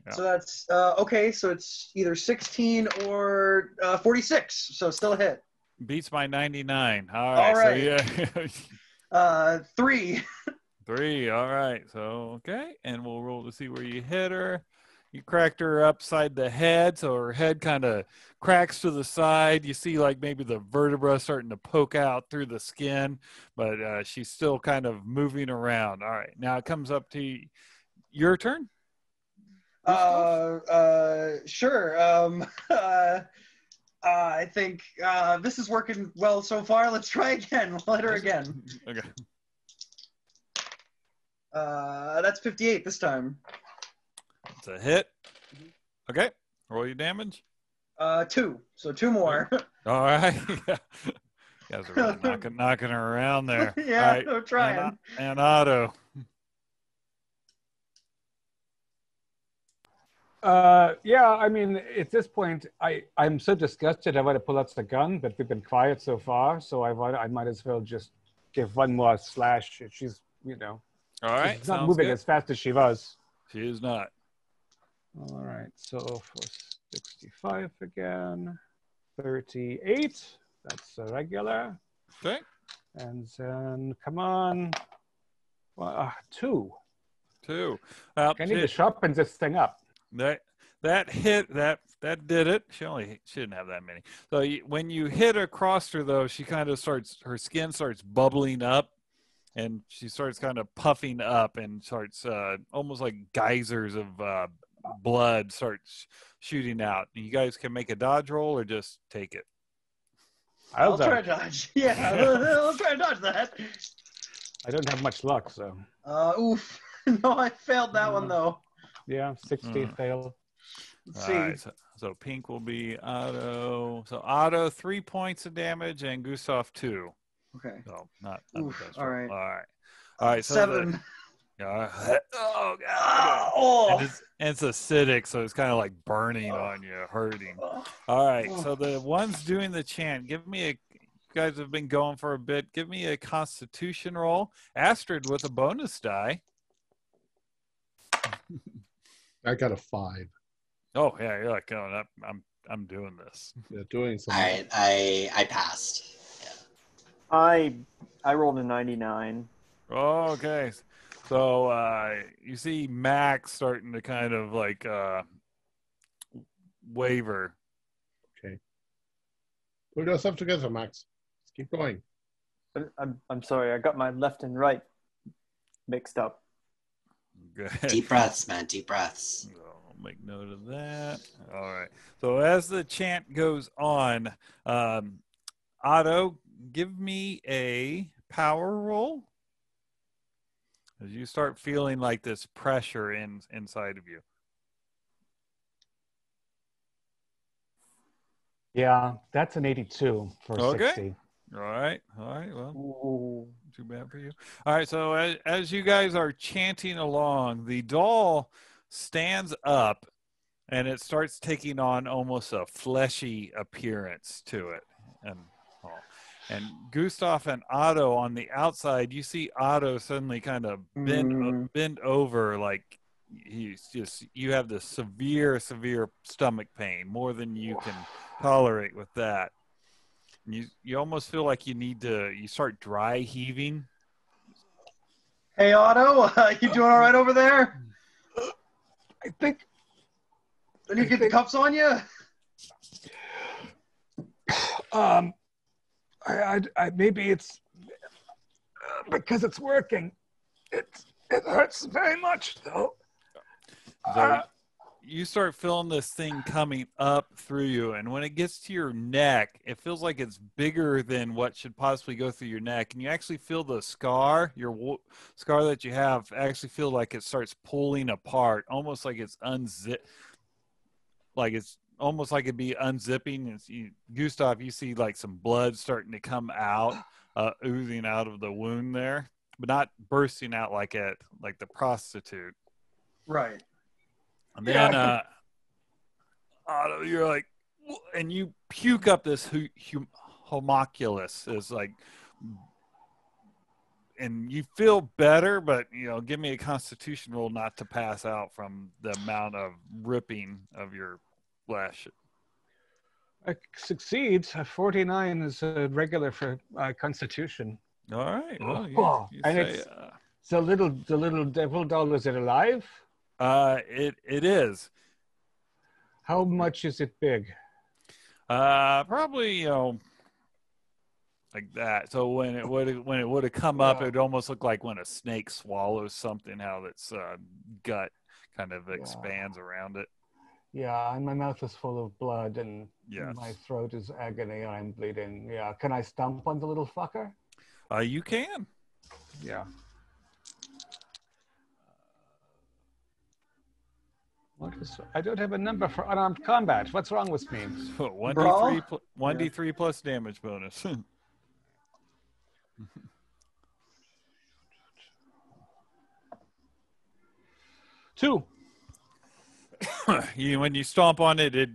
yeah. So that's uh, okay. So it's either 16 or uh, 46. So still a hit. Beats my ninety nine. All right, All right. so yeah. Uh, three. Three. All right. So okay, and we'll roll to see where you hit her. You cracked her upside the head, so her head kind of cracks to the side. You see, like maybe the vertebra starting to poke out through the skin, but uh, she's still kind of moving around. All right. Now it comes up to your turn. Uh, uh, sure. Um, uh, uh, I think uh, this is working well so far. Let's try again. We'll hit her again. Okay. Uh, that's 58 this time. It's a hit. Okay. Roll your damage. Uh, two. So two more. All right. yeah. You guys are really knocking, knocking her around there. yeah, All right. I'm trying. And, and Otto. Uh, yeah, I mean, at this point, I, I'm so disgusted I want to pull out the gun, but we've been quiet so far, so I, want, I might as well just give one more slash. She's, you know, All right. she's not moving good. as fast as she was. She is not. All right, so for 65 again, 38, that's a regular. Okay. And then, come on, well, uh, two. Two. Well, I need to sharpen this thing up. that that hit that that did it. She only she didn't have that many. So you, when you hit across her, though, she kind of starts her skin starts bubbling up, and she starts kind of puffing up and starts uh, almost like geysers of uh, blood starts shooting out. You guys can make a dodge roll or just take it. I'll I'll try dodge. to dodge. Yeah, I'll try to dodge that. I don't have much luck, so Uh, oof. No, I failed that one though. yeah, 60 Mm. fail. Let's All see. right, so, so pink will be Otto. So Otto three points of damage and Gustav two. Okay. So not, not Oof, the best all roll. right. All right. All right. So the- Seven. Yeah. oh god. Ah, And oh. it's, and it's acidic, so it's kind of like burning on you, hurting. All right. So the ones doing the chant, give me a. You guys have been going for a bit. Give me a Constitution roll. Astrid with a bonus die. I got a five. Oh yeah, you're like going up. I'm I'm doing this. Yeah, doing something. All right, I I passed. I I rolled a 99. Okay. So uh, you see Max starting to kind of like uh, waver. Okay. Pull yourself together, Max. Let's keep going. I'm, I'm, I'm sorry, I got my left and right mixed up. Good. Deep breaths, man. Deep breaths. I'll make note of that. All right. So as the chant goes on, um, Otto, give me a power roll. As you start feeling like this pressure in inside of you. Yeah, that's an 82 for Okay. 60. All right. All right. Well, Ooh. too bad for you. All right. So as, as you guys are chanting along, the doll stands up and it starts taking on almost a fleshy appearance to it. And and Gustav and Otto on the outside, you see Otto suddenly kind of bend Mm. bend over like he's just you have this severe severe stomach pain more than you can tolerate with that. And you you almost feel like you need to you start dry heaving. Hey, Otto, uh, you doing all right over there? I think Then you get the cuffs on you? um, I, I, I maybe it's uh, because it's working. It it hurts very much though. So Uh, you start feeling this thing coming up through you, and when it gets to your neck, it feels like it's bigger than what should possibly go through your neck, and you actually feel the scar, your wo- scar that you have, actually feel like it starts pulling apart, almost like it's unzip, like it's almost like it'd be unzipping. And you, Gustav, you see like some blood starting to come out, uh, oozing out of the wound there, but not bursting out like at like the prostitute. Right. And then, can- uh, Otto, you're like, and you puke up this hu- hum- homunculus. Is like, and you feel better, but you know, give me a Constitution roll not to pass out from the amount of ripping of your flesh. I succeed. A 49 is a regular for uh, Constitution. All right. Well, you, Oh, you and say, it's- uh, The little the little devil doll is it alive? uh, it it is. How much is it big? Uh, probably you know, like that. So when it would when it would have come up, Yeah. it almost looked like when a snake swallows something, how its uh, gut kind of expands around it. Yeah, and my mouth is full of blood and Yes. my throat is agony and I'm bleeding. Yeah, can I stomp on the little fucker? Uh, you can. Yeah. What is? I don't have a number for unarmed combat. What's wrong with me? One d Brawl? three pl- one d three plus damage bonus. Two. you when you stomp on it, it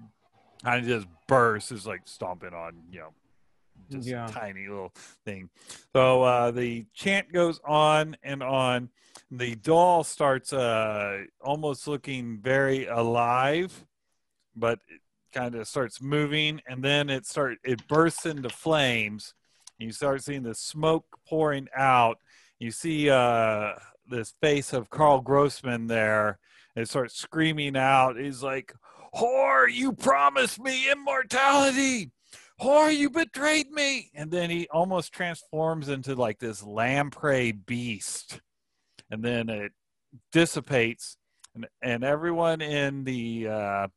kind of just bursts. It's like stomping on you know just Yeah. a tiny little thing. So uh, the chant goes on and on. The doll starts uh, almost looking very alive, but it kind of starts moving, and then it start it bursts into flames. You start seeing the smoke pouring out. You see uh, this face of Carl Grossman there. And starts screaming out. He's like, "Whore, you promised me immortality." whore, you betrayed me. And then he almost transforms into like this lamprey beast. And then it dissipates. And, and everyone in the uh,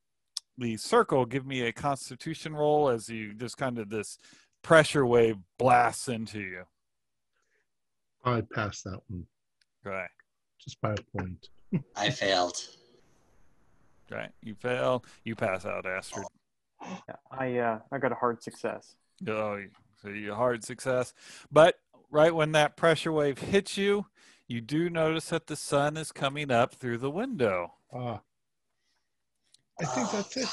the circle give me a constitution roll as you just kind of this pressure wave blasts into you. I passed that one Okay. just by a point. I failed. Right, You fail. You pass out, Astrid. Yeah, I uh, I got a hard success. Oh, so you hard success. But right when that pressure wave hits you, you do notice that the sun is coming up through the window. Ah. I think that's it.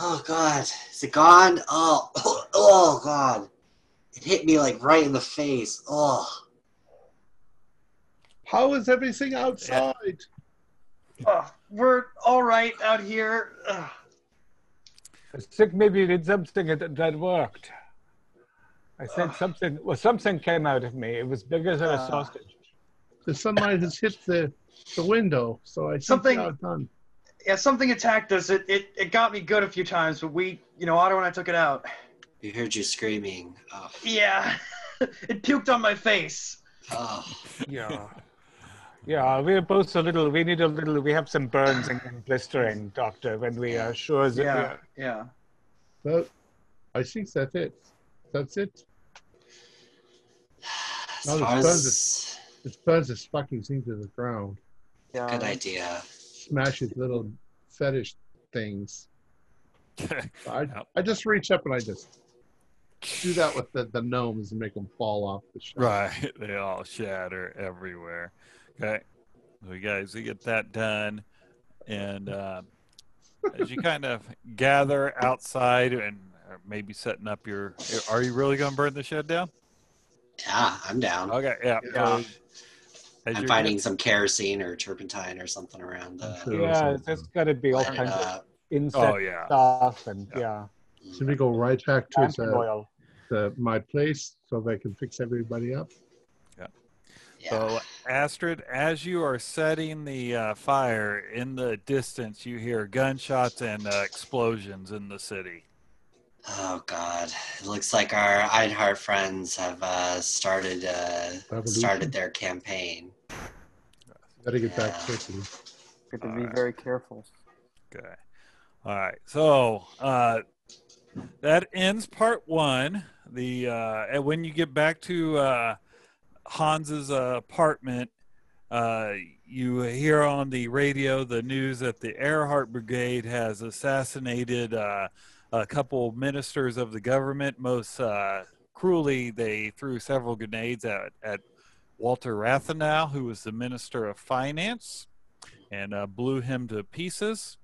Oh God, is it gone? Oh, oh God, it hit me like right in the face. Oh, How is everything outside? Oh, we're all right out here. Ugh. I think maybe you did something that, that worked. I said something. Well, something came out of me. It was bigger than a Uh. sausage. the sunlight has hit the the window, so I Something- now done. Yeah, something attacked us. It, it it got me good a few times, but we, you know, Otto and I took it out. We heard you screaming. Oh, Yeah, it puked on my face. oh. Yeah. Yeah, we're both a little, we need a little, we have some burns and, and blistering, Doctor, when we are sure that Yeah, are, yeah. Well, I think that's it. That's it. As No, far it's as It burns this fucking thing to the ground. Yeah. good idea. Smashes little fetish things. I, I just reach up and I just do that with the, the gnomes and make them fall off the shelf. Right. They all shatter everywhere. Okay. So you guys, we get that done. And uh, as you kind of gather outside and uh, maybe setting up your. Are you really going to burn the shed down? Yeah, I'm down. Okay. Yeah. Yeah. So as I'm finding some kerosene or turpentine or something around the. Sure. yeah, there's got to be all Light it kinds of up. insect Oh, yeah. stuff and, Yeah. yeah, So we go right back to anti the, the, my place so they can fix everybody up. Yeah. So, Astrid, as you are setting the uh, fire in the distance, you hear gunshots and uh, explosions in the city. Oh God! It looks like our Ehrhardt friends have uh, started uh, started their campaign. Better get back quickly. Got to be Alright. very careful. Okay. All right. So uh, that ends part one. The uh, and when you get back to uh, Hans's uh, apartment, uh, you hear on the radio the news that the Ehrhardt Brigade has assassinated uh, a couple ministers of the government. Most uh, cruelly, they threw several grenades at, at Walter Rathenau, who was the Minister of Finance, and uh, blew him to pieces.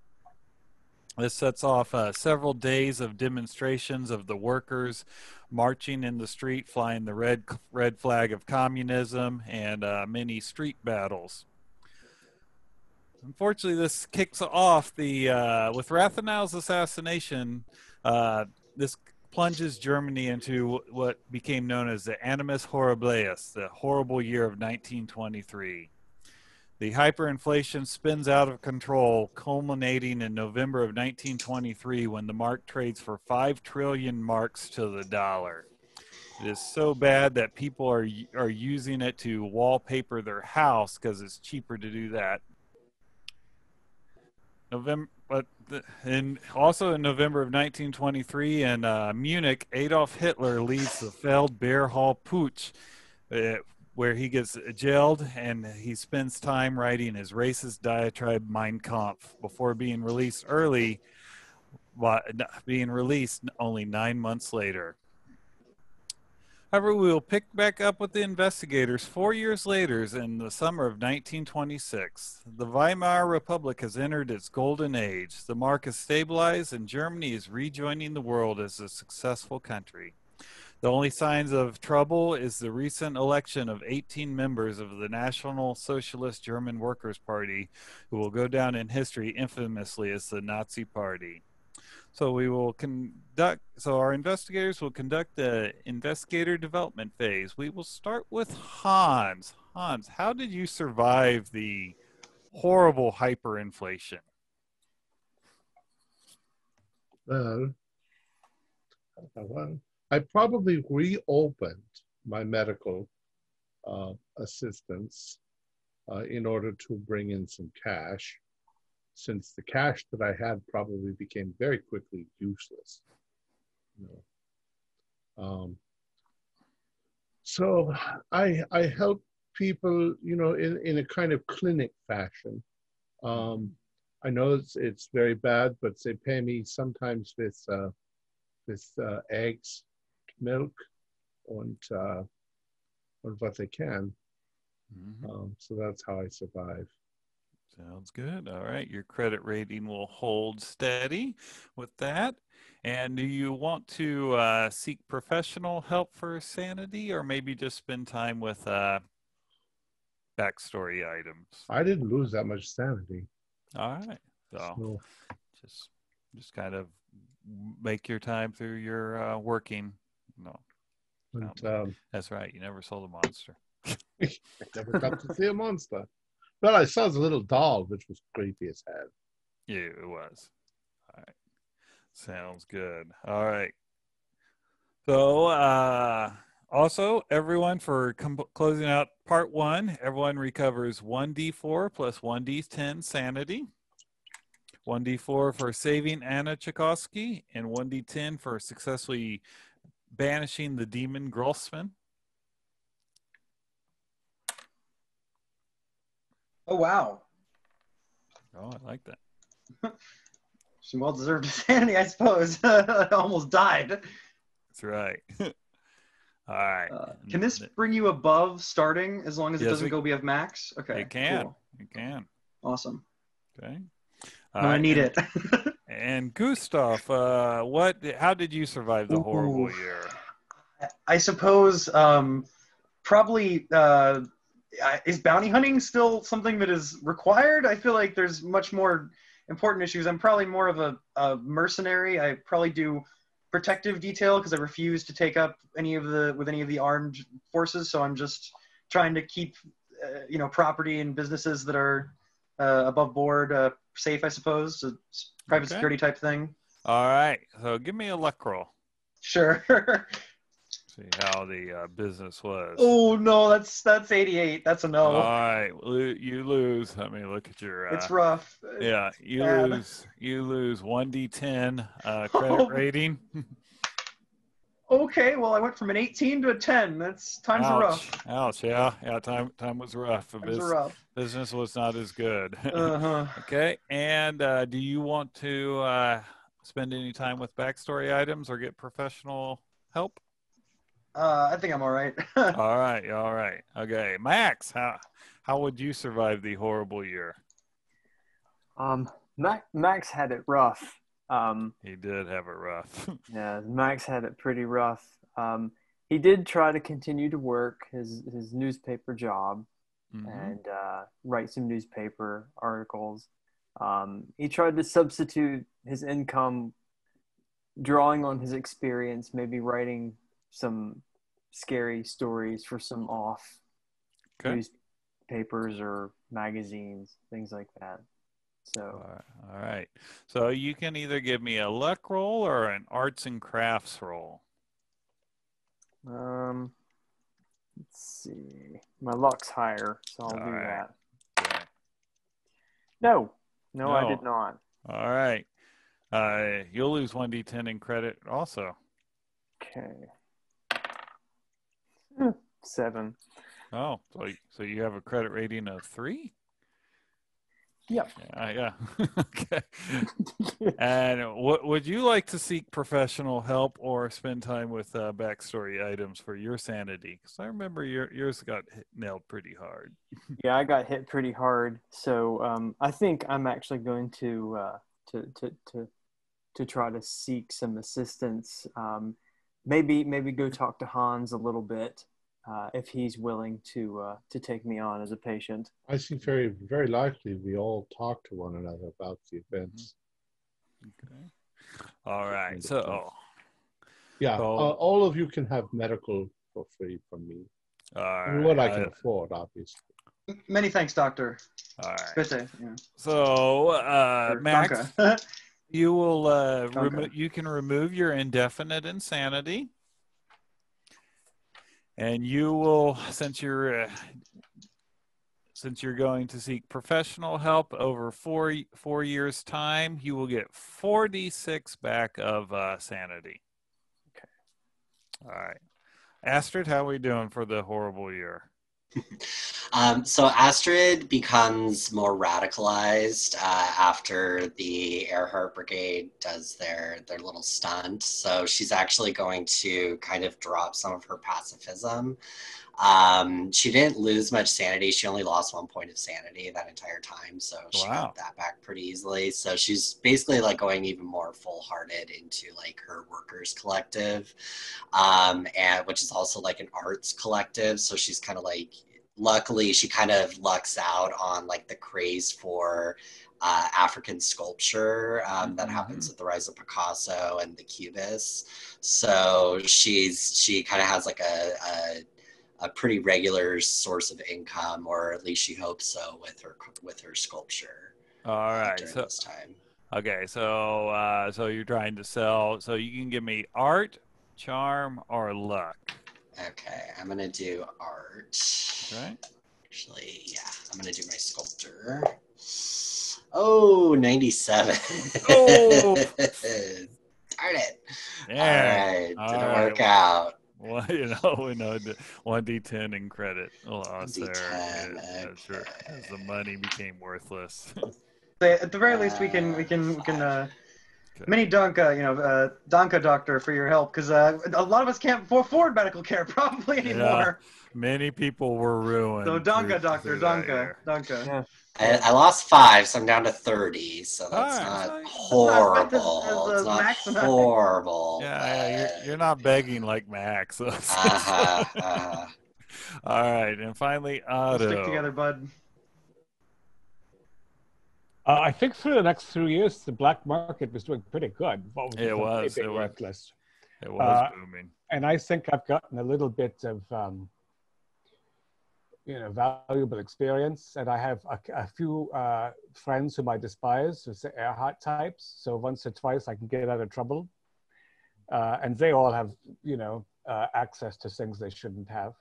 This sets off uh, several days of demonstrations of the workers marching in the street, flying the red red flag of communism, and uh, many street battles. Unfortunately, this kicks off the uh, with Rathenau's assassination. Uh, this plunges Germany into what became known as the Animus Horribilis, the horrible year of 1923. The hyperinflation spins out of control, culminating in November of 1923 when the mark trades for 5 trillion marks to the dollar. It is so bad that people are are using it to wallpaper their house because it's cheaper to do that. November, but the, in also in November of 1923 in uh, Munich, Adolf Hitler leads the failed Beer Hall Putsch, uh, where he gets jailed and he spends time writing his racist diatribe Mein Kampf before being released early, but being released only nine months later. However, we will pick back up with the investigators four years later in the summer of 1926. The Weimar Republic has entered its golden age. The mark is stabilized and Germany is rejoining the world as a successful country. The only signs of trouble is the recent election of 18 members of the National Socialist German Workers' Party, who will go down in history infamously as the Nazi Party. So we will conduct. So our investigators will conduct the investigator development phase. We will start with Hans. Hans, how did you survive the horrible hyperinflation? Well, well, I probably reopened my medical uh, assistance uh, in order to bring in some cash, since the cash that I had probably became very quickly useless. You know. um, so I I help people, you know, in, in a kind of clinic fashion. Um, I know it's it's very bad, but they pay me sometimes with uh, with uh, eggs, milk, and uh, and what they can. Um, so that's how I survive. Sounds good. All right. Your credit rating will hold steady with that. And do you want to uh, seek professional help for sanity or maybe just spend time with uh, backstory items? I didn't lose that much sanity. All right. So So, just just kind of make your time through your uh, working. No, and, um, that's right. You never sold a monster. I never got to see a monster. Well, I saw the little doll, which was creepy as hell. Yeah, it was. All right. Sounds good. All right. So, uh, also, everyone for com- closing out part one, everyone recovers 1d4 plus 1d10 sanity, 1d4 for saving Anna Tchaikovsky, and 1d10 for successfully banishing the demon Grolsman. Oh wow, Oh, I like that. some well-deserved insanity, I suppose. I almost died. That's right. All right. Uh, can this bring you above starting as long as it Yes, doesn't it- go above max? Okay, It can. cool. It can. awesome. Okay. No, I need and- it. And Gustav, uh, what? How did you survive the horrible Ooh. year? I suppose um, probably uh, is bounty hunting still something that is required? I feel like there's much more important issues. I'm probably more of a, a mercenary. I probably do protective detail because I refuse to take up any of the with any of the armed forces. So I'm just trying to keep uh, you know property and businesses that are uh, above board uh, safe. I suppose. So it's private Okay. security type thing. All right. So give me a luck roll. Sure. See how the uh, business was. oh no, that's that's 88. That's a no. All right. You lose. Let me look at your. Uh, It's rough. Yeah, you bad. lose. You lose one d10 uh, credit Oh. rating. Okay, well, I went from an 18 to a 10. That's times are rough. Ouch! Ouch! Yeah, yeah. Time time was rough. Times Bus- are rough. business was not as good. Uh huh. okay. And uh, do you want to uh, spend any time with backstory items or get professional help? Uh, I think I'm all right. all right. All right. Okay, Max. How how would you survive the horrible year? Um, Max, Max had it rough. Um, He did have it rough. yeah, Max had it pretty rough. Um, he did try to continue to work his his newspaper job Mhm. and uh, write some newspaper articles. Um, he tried to substitute his income, drawing on his experience, maybe writing some scary stories for some off Okay. newspapers or magazines, things like that. So All right. So you can either give me a luck roll or an arts and crafts roll. Um, let's see. My luck's higher, so I'll All do right. that. Okay. No, no, I did not. All right. Uh, you'll lose one d10 in credit also. Okay. Hmm, Seven. Oh, so so you have a credit rating of three? Yeah. yeah. okay. And what would you like to seek professional help or spend time with uh, backstory items for your sanity? Because I remember your, yours got hit, nailed pretty hard. yeah, I got hit pretty hard, so um, I think I'm actually going to uh, to to to to try to seek some assistance. Um, maybe maybe go talk to Hans a little bit uh, if he's willing to uh, to take me on as a patient. I think very, very likely we all talk to one another about the events. Okay. All right. So, stuff. Yeah, So- uh, all of you can have medical for free from me. all right. what I can uh, afford, obviously. Many thanks, Doctor. all right. Bitte. Yeah. So, uh, Max, you will uh, Danke. remo- you can remove your indefinite insanity, and you will since you're uh, since you're going to seek professional help over four four years time, you will get forty six back of uh, sanity. Okay. All right, Astrid, how are we doing for the horrible year? Um, so Astrid becomes more radicalized uh, after the Ehrhardt Brigade does their their little stunt. So she's actually going to kind of drop some of her pacifism. Um, she didn't lose much sanity. She only lost one point of sanity that entire time, so she Wow. got that back pretty easily. So she's basically like going even more full hearted into like her workers collective, um, and which is also like an arts collective. So she's kind of like luckily she kind of lucks out on like the craze for uh, African sculpture um, that Mhm. happens with the rise of Picasso and the Cubists. So she's she kind of has like a, a a pretty regular source of income, or at least she hopes so with her with her sculpture. All uh, right. during So this time. okay. So uh, so you're trying to sell. So you can give me art, charm, or luck. Okay, I'm gonna do art. Right. Actually, yeah, I'm gonna do my sculptor. Oh, 97. Oh. Darn it. Yeah. All right, All didn't right. work out. Well, you know, we know one d10 in credit loss there. 1d10, Yeah, that's right. As the money became worthless. At the very least, we can we can we can uh, Okay. mini Donka, you know, uh, Donka doctor for your help because uh, a lot of us can't afford medical care probably anymore. Many people were ruined. So through- Donka doctor, through that Donka. Donka. Yeah. I, I lost five, so I'm down to 30. So that's Alright, not so- horrible. As- as, uh, it's not Max and I- horrible. Yeah, yeah you're, you're not begging like Max. Uh-huh, uh-huh. All right, and finally, Let's Otto. stick together, bud. Uh, I think for the next three years, the black market was doing pretty good. What It was, it was. worthless. It was Uh, booming. and I think I've gotten a little bit of, um, you know, valuable experience. And I have a, a few uh, friends whom I despise, who's the Ehrhardt types. So once or twice I can get out of trouble. Uh, and they all have, you know, uh, access to things they shouldn't have.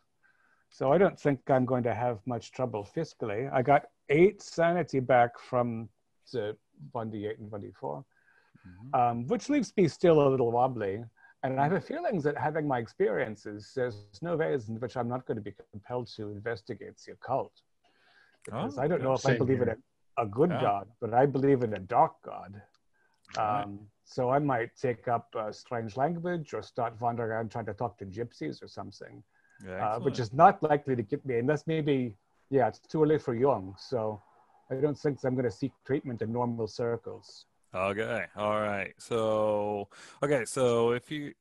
So I don't think I'm going to have much trouble fiscally. I got eight sanity back from the 1d8 and 1d4 Mhm. um, which leaves me still a little wobbly. And I have a feeling that having my experiences, there's no ways in which I'm not going to be compelled to investigate the occult. Because Oh, I don't know if I believe in a, a good Yeah. God, but I believe in a dark God. Right. Um, so I might take up a strange language or start wandering around trying to talk to gypsies or something, Yeah, uh, which is not likely to get me, unless maybe, yeah, it's too early for Jung. So I don't think I'm going to seek treatment in normal circles. Okay. All right. So, okay. So, if you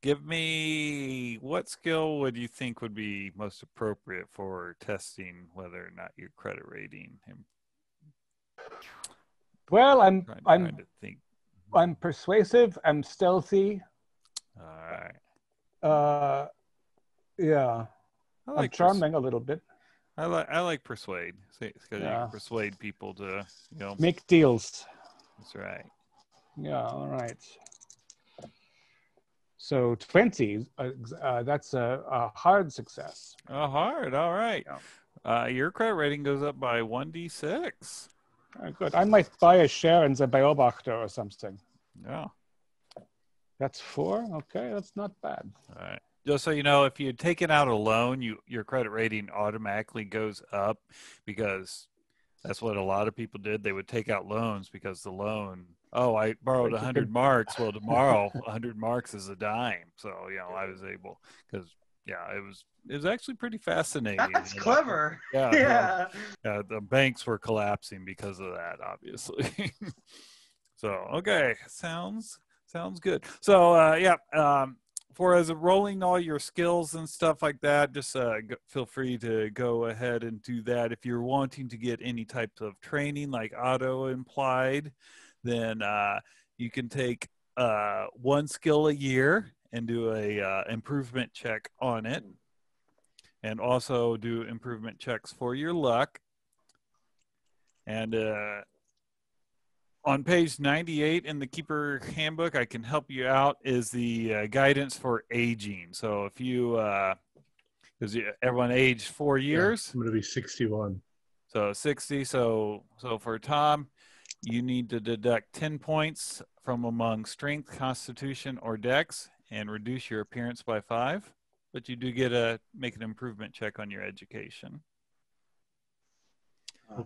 give me what skill would you think would be most appropriate for testing whether or not your credit rating? Well, I'm, trying, I'm trying to think. I'm persuasive. I'm stealthy. All right. Uh, yeah, I I'm like pers- charming a little bit. I like I like persuade because you Yeah. persuade people to you know. Make deals. That's right. Yeah. All right. So twenty. Uh, uh, that's a, a hard success. Oh, hard. All right. Yeah. Uh, your credit rating goes up by one d six. Very good. I might buy a share in the Beobachter or something. Yeah. That's four. Okay, that's not bad. All right. Just so you know, if you had taken out a loan, you your credit rating automatically goes up because that's what a lot of people did. They would take out loans because the loan. Oh, I borrowed Like 100 marks. Well, tomorrow 100 marks is a dime. So you know, I was able because yeah, it was it was actually pretty fascinating. That's you know. clever. Yeah, no, Yeah. yeah, the banks were collapsing because of that, obviously. so okay, sounds sounds good. So uh, yeah, um, for as a rolling all your skills and stuff like that, just uh, feel free to go ahead and do that. If you're wanting to get any type of training, like Otto implied, then uh, you can take uh, one skill a year and do a uh, improvement check on it and also do improvement checks for your luck. And uh, on page 98 in the Keeper Handbook, I can help you out, is the uh, guidance for aging. So if you, because everyone aged four years, I'm going to be 61. so 60. So so for Tom, you need to deduct 10 points from among strength, constitution, or dex and reduce your appearance by five. But you do get a make an improvement check on your education.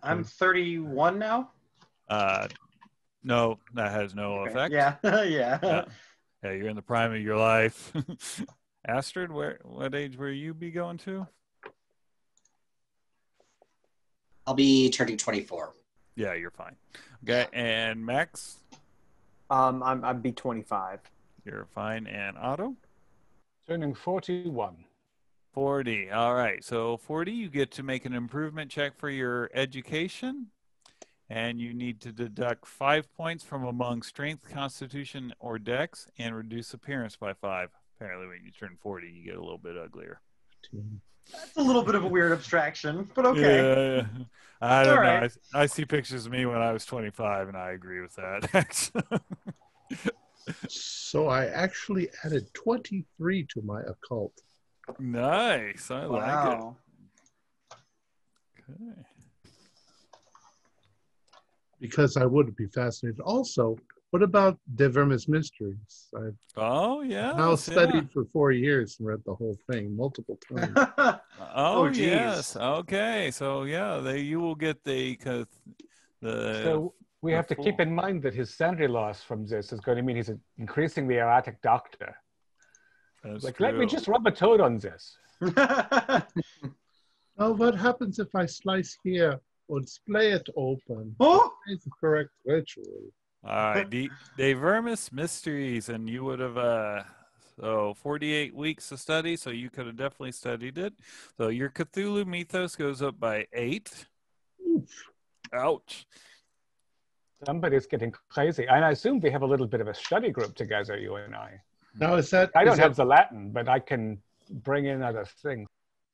I'm 31 now. Uh, no, that has no Okay. effect. Yeah, yeah. Yeah. Yeah, you're in the prime of your life. Astrid, where what age will you be going to? I'll be turning 24. Yeah, you're fine. Okay, and Max, Um, I'm, I'd be 25. you're fine. And Otto? Turning forty-one. 40. All right. So 40, you get to make an improvement check for your education. And you need to deduct five points from among strength, constitution, or dex and reduce appearance by five. Apparently, when you turn 40, you get a little bit uglier. That's a little bit of a weird abstraction, but okay. Yeah, yeah. I don't All know. right. I, I see pictures of me when I was 25, and I agree with that. So I actually added 23 to my occult. nice. I like it. Okay. Because I would be fascinated. Also, what about De Vermis Mysteriis? I've Oh yeah. now yeah. studied for four years and read the whole thing multiple times. Oh, Oh, yes. Okay. So yeah, they you will get the cause the So we have to the keep in mind that his salary loss from this is going to mean he's an increasingly erratic doctor. that's Like, let me just rub a toad on this. oh, what happens if I slice here or splay it open? oh, It's the correct ritual. All right, De, De Vermis Mysteriis, and you would have uh so 48 weeks to study, so you could have definitely studied it. So your Cthulhu mythos goes up by eight. Oof. Ouch. Somebody's getting crazy. And I assume we have a little bit of a study group together, you and I. Now is that I is don't that- have the Latin, but I can bring in other things.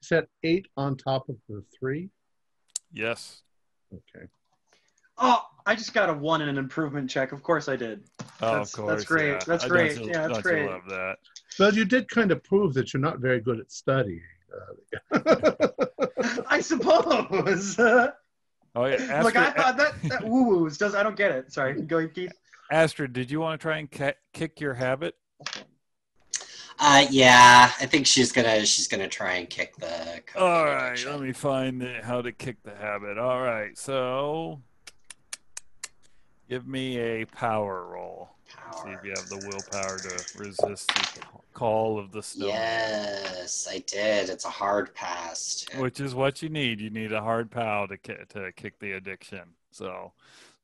is that eight on top of the three? Yes. Okay. oh, I just got a one in an improvement check. Of course I did. Oh, That's- of course. that's great. yeah. That's I- great. Don't Yeah, that's don't great. You love that. Well, you did kind of prove that you're not very good at studying. Uh, I suppose. Oh yeah. like I thought that, that woo woos does. I don't get it. Sorry, go ahead, Keith. Astrid, did you want to try and ca- kick your habit? Uh, yeah, I think she's gonna she's gonna try and kick the. All right, let me find the, how to kick the habit. All right, so give me a power roll. See if you have the willpower to resist the call of the stone. Yes, I did. It's a hard pass. too. Which is what you need. You need a hard pow to ki- to kick the addiction. So,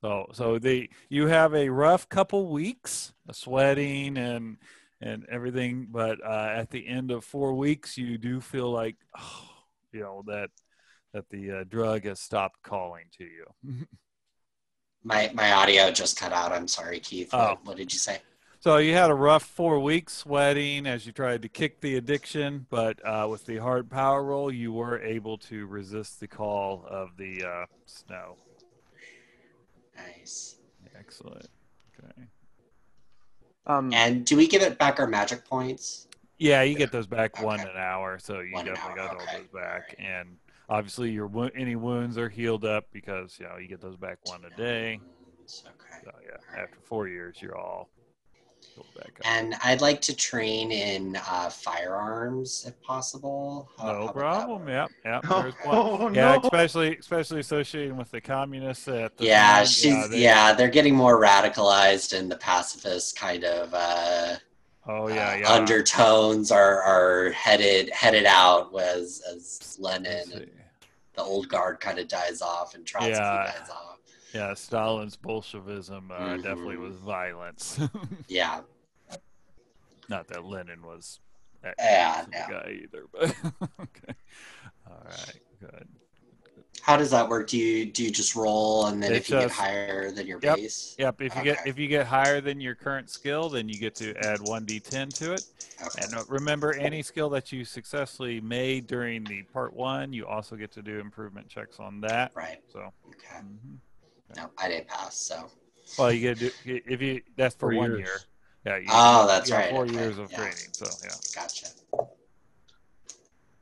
so so the you have a rough couple weeks, of sweating and and everything, but uh, at the end of four weeks, you do feel like, oh, you know that that the uh, drug has stopped calling to you. My my audio just cut out. I'm sorry, Keith. Oh. What, what did you say? So you had a rough four weeks sweating as you tried to kick the addiction, but uh, with the hard power roll, you were able to resist the call of the uh, snow. Nice. Excellent. Okay. Um, And do we give it back our magic points? Yeah, you get those back one an hour, so you One definitely hour, got all those back. Alright. And obviously, your wo- any wounds are healed up because you know you get those back one a day. Okay. So yeah, after four years, you're all healed back up. And I'd like to train in uh, firearms if possible. How- how no would that problem. work? Yep, yep. Oh, There's one. oh, Yeah, no. especially especially associating with the communists at the Yeah, time. she's they- yeah, They're getting more radicalized, and the pacifist kind of uh, Oh yeah, uh, yeah. undertones are are headed headed out as as Lenin and the old guard kind of dies off and Trotsky Yeah. dies off. Yeah, Stalin's Bolshevism uh, definitely Mhm. was violence. Yeah, Not that Lenin was that Yeah, no. guy either, but okay. All right, good. how does that work? Do you do you just roll, and then It if you get higher than your Yep, base? Yep. If you get if you get higher than your current skill, then you get to add one d10 to it. Okay. And uh, remember, any skill that you successfully made during the part one, you also get to do improvement checks on that. Right. So, Okay. mhm. No, I didn't pass. So. well, you get to do if you that's for Four one years. year. Yeah. You, Oh, that's you right, Four okay, years of yeah. training. So yeah. Gotcha.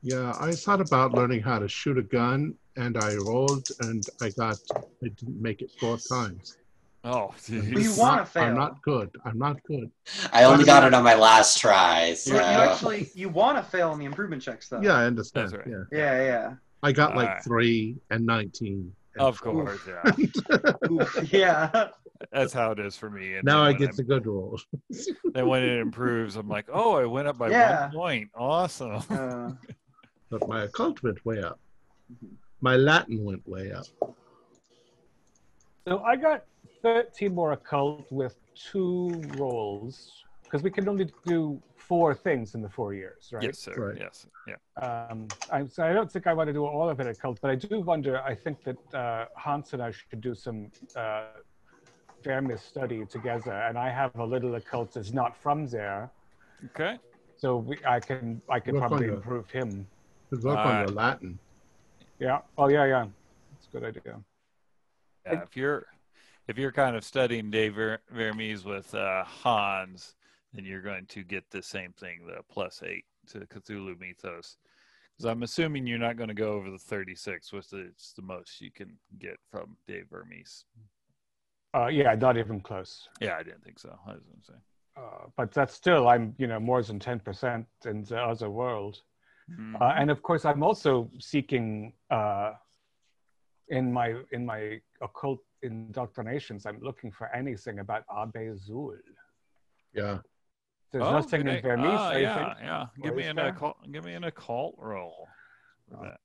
yeah, I thought about learning how to shoot a gun, and I rolled, and I got, I didn't make it four times. Oh, you want- wanna fail? I'm not good. I'm not good. I only got it on my last try. So. You, you actually you want to fail in the improvement checks though. Yeah, I understand. That's right. Yeah, Yeah, yeah. I got like Alright. three and nineteen. And Of four. course, yeah. Oof, yeah. That's how it is for me. And Now I get I'm- the good rolls. Then when it improves, I'm like, oh, I went up by Yeah. one point. Awesome. Uh, But my occult went way up. My Latin went way up. So I got 13 more occult with two rolls because we can only do four things in the four years, right? Yes, sir. Right. Yes. Yeah. Um, I, so I don't think I want to do all of it occult, but I do wonder. I think that uh, Hans and I should do some uh, Vermis study together, and I have a little occult that's not from there, Okay. so we, I can I can Work probably your- improve him. Could work on Uh, your Latin. Yeah. Oh, yeah, yeah. That's a good idea. Yeah, if you're if you're kind of studying Dave Ver- Vermis with uh, Hans, then you're going to get the same thing, the plus eight to Cthulhu Mythos. Because I'm assuming you're not going to go over the 36, which is the most you can get from De Vermis. Uh, yeah, not even close. Yeah, I didn't think so. I was going to say. Uh, but that's still, I'm, you know, more than 10% in the other world. Mhm. Uh, and of course, I'm also seeking uh, in my in my occult indoctrinations. I'm looking for anything about Abe Zul. Yeah. There's Oh, nothing in Vermis. Ah, yeah, think. yeah. Or Give me an occult. Give me an occult roll. for Oh. that.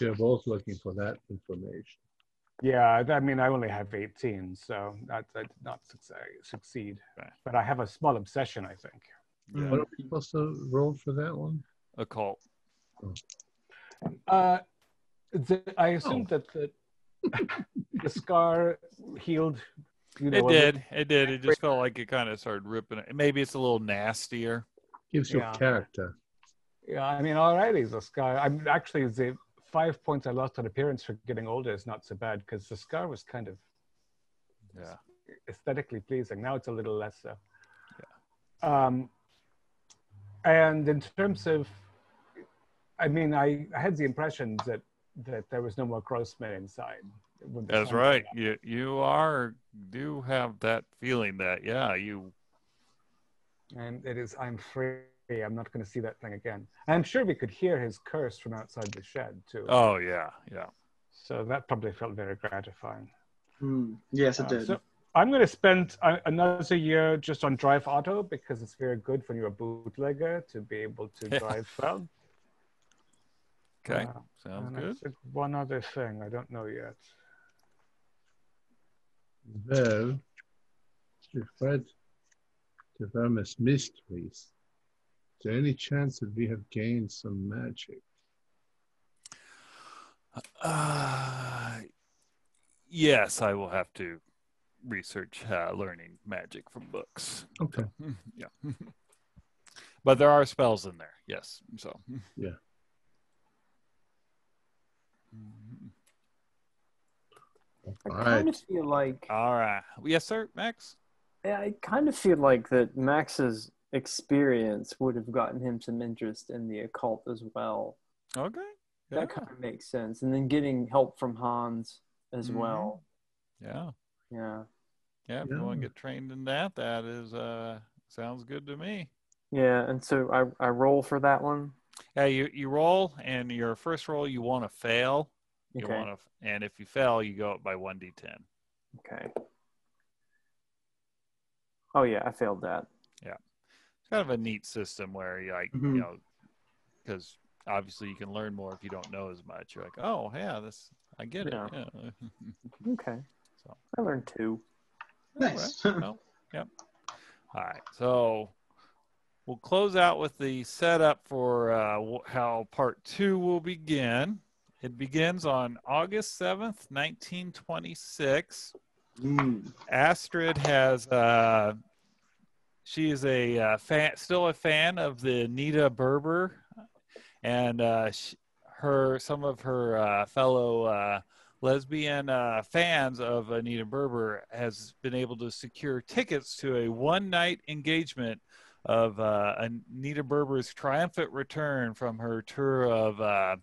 They're both looking for that information. Yeah, I mean, I only have 18, so that, that did not succeed, succeed. Okay. But I have a small obsession, I think. Yeah. What are we supposed to roll for that one? Occult. Uh, the, I assume Oh. that the, the scar healed. You know, It did. It did. It just felt like it kind of started ripping it. Maybe it's a little nastier. Gives you Yeah. character. Yeah, I mean, already the scar. I'm actually the five points I lost on appearance for getting older is not so bad because the scar was kind of Yeah. aesthetically pleasing. Now it's a little less so. Yeah. Um, and in terms of, I mean, I, I had the impression that that there was no more Grossman inside. When That's right. came You you are do have that feeling that yeah you. And it is, I'm free. I'm not going to see that thing again. I'm sure we could hear his curse from outside the shed too. oh yeah yeah So that probably felt very gratifying. Hmm. Yes, it Uh, did. so I'm going to spend uh, another year just on Drive Auto because it's very good when you're a bootlegger to be able to drive well. okay Uh, sounds good. one other thing I don't know yet. Well, we've read the Vermis Mysteriis. Is there any chance that we have gained some magic? Uh, yes, I will have to research uh, learning magic from books. Okay. yeah, but there are spells in there. Yes, so Yeah. I All kind right. of feel like All right. Yes, sir, Max. Yeah, I kind of feel like that Max's experience would have gotten him some interest in the occult as well. Okay. Yeah. That kind of makes sense. And then getting help from Hans as Mhm. well. Yeah. Yeah. Yeah. If you want to get trained in that, that is uh sounds good to me. Yeah, and so I, I roll for that one. Yeah, you you roll, and your first roll you want to fail. You Okay. want to, and if you fail, you go up by one d10. Okay. Oh yeah, I failed that. Yeah, it's kind of a neat system where you like Mhm. you know, because obviously you can learn more if you don't know as much. You're like, oh yeah, this I get it. Yeah. Yeah. Okay. So. I learned two. Nice. All right. Well, yep. All right. So we'll close out with the setup for uh, how part two will begin. It begins on August 7th, 1926. Mm. Astrid has, uh, she is a uh, fan, still a fan of the Nita Berber, and uh, sh her some of her uh, fellow uh, lesbian uh, fans of Anita Berber has been able to secure tickets to a one night engagement of uh, Anita Berber's triumphant return from her tour of uh,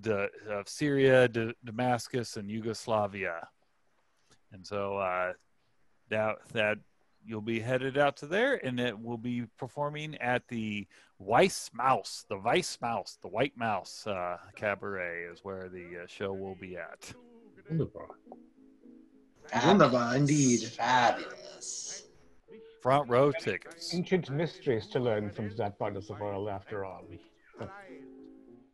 the of Syria, D- Damascus, and Yugoslavia. And so uh, that that you'll be headed out to there, and it will be performing at the Weiss Mouse, the Weiss Mouse, the White Mouse uh, Cabaret is where the uh, show will be at. Wunderbar. Wunderbar, indeed. Fabulous. Front row tickets. Ancient mysteries to learn from that part of the world, after all.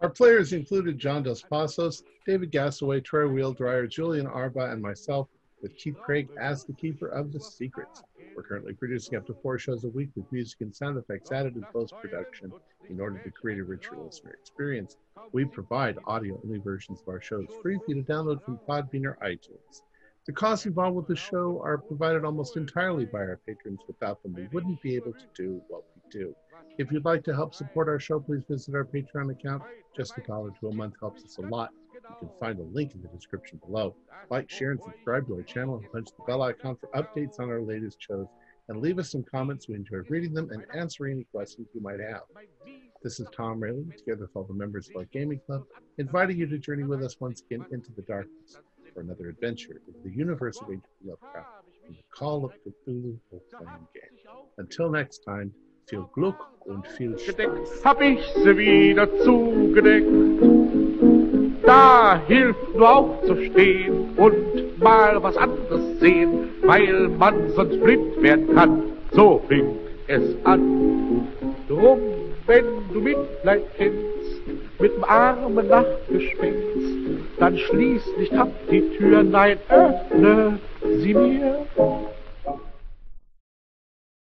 Our players included John Dos Passos, David Gassaway, Troy Wheeldryer, Julian Arba, and myself, with Keith Craig as the keeper of the secrets. We're currently producing up to four shows a week with music and sound effects added in post production in order to create a richer listener experience. We provide audio only versions of our shows free for you to download from Podbean or iTunes. The costs involved with the show are provided almost entirely by our patrons. Without them, we wouldn't be able to do what we do. If you'd like to help support our show, please visit our Patreon account. Just a dollar to a month helps us a lot. You can find a link in the description below. Like, share, and subscribe to our channel and punch the bell icon for updates on our latest shows. And leave us some comments. We enjoy reading them and answering any questions you might have. This is Thom Raley, together with all the members of our gaming club, inviting you to journey with us once again into the darkness for another adventure into the universe of H.P. Lovecraft and the Call of Cthulhu role-playing game. Until next time, viel Glück und viel Spaß. Gedeckt hab ich sie wieder zugedeckt. Da hilft nur aufzustehen und mal was anderes sehen, weil man sonst blind werden kann. So fing es an. Drum, wenn du Mitleid kennst, mit'm Arme nach Gespenst, dann schließ nicht ab die Tür, nein, öffne sie mir.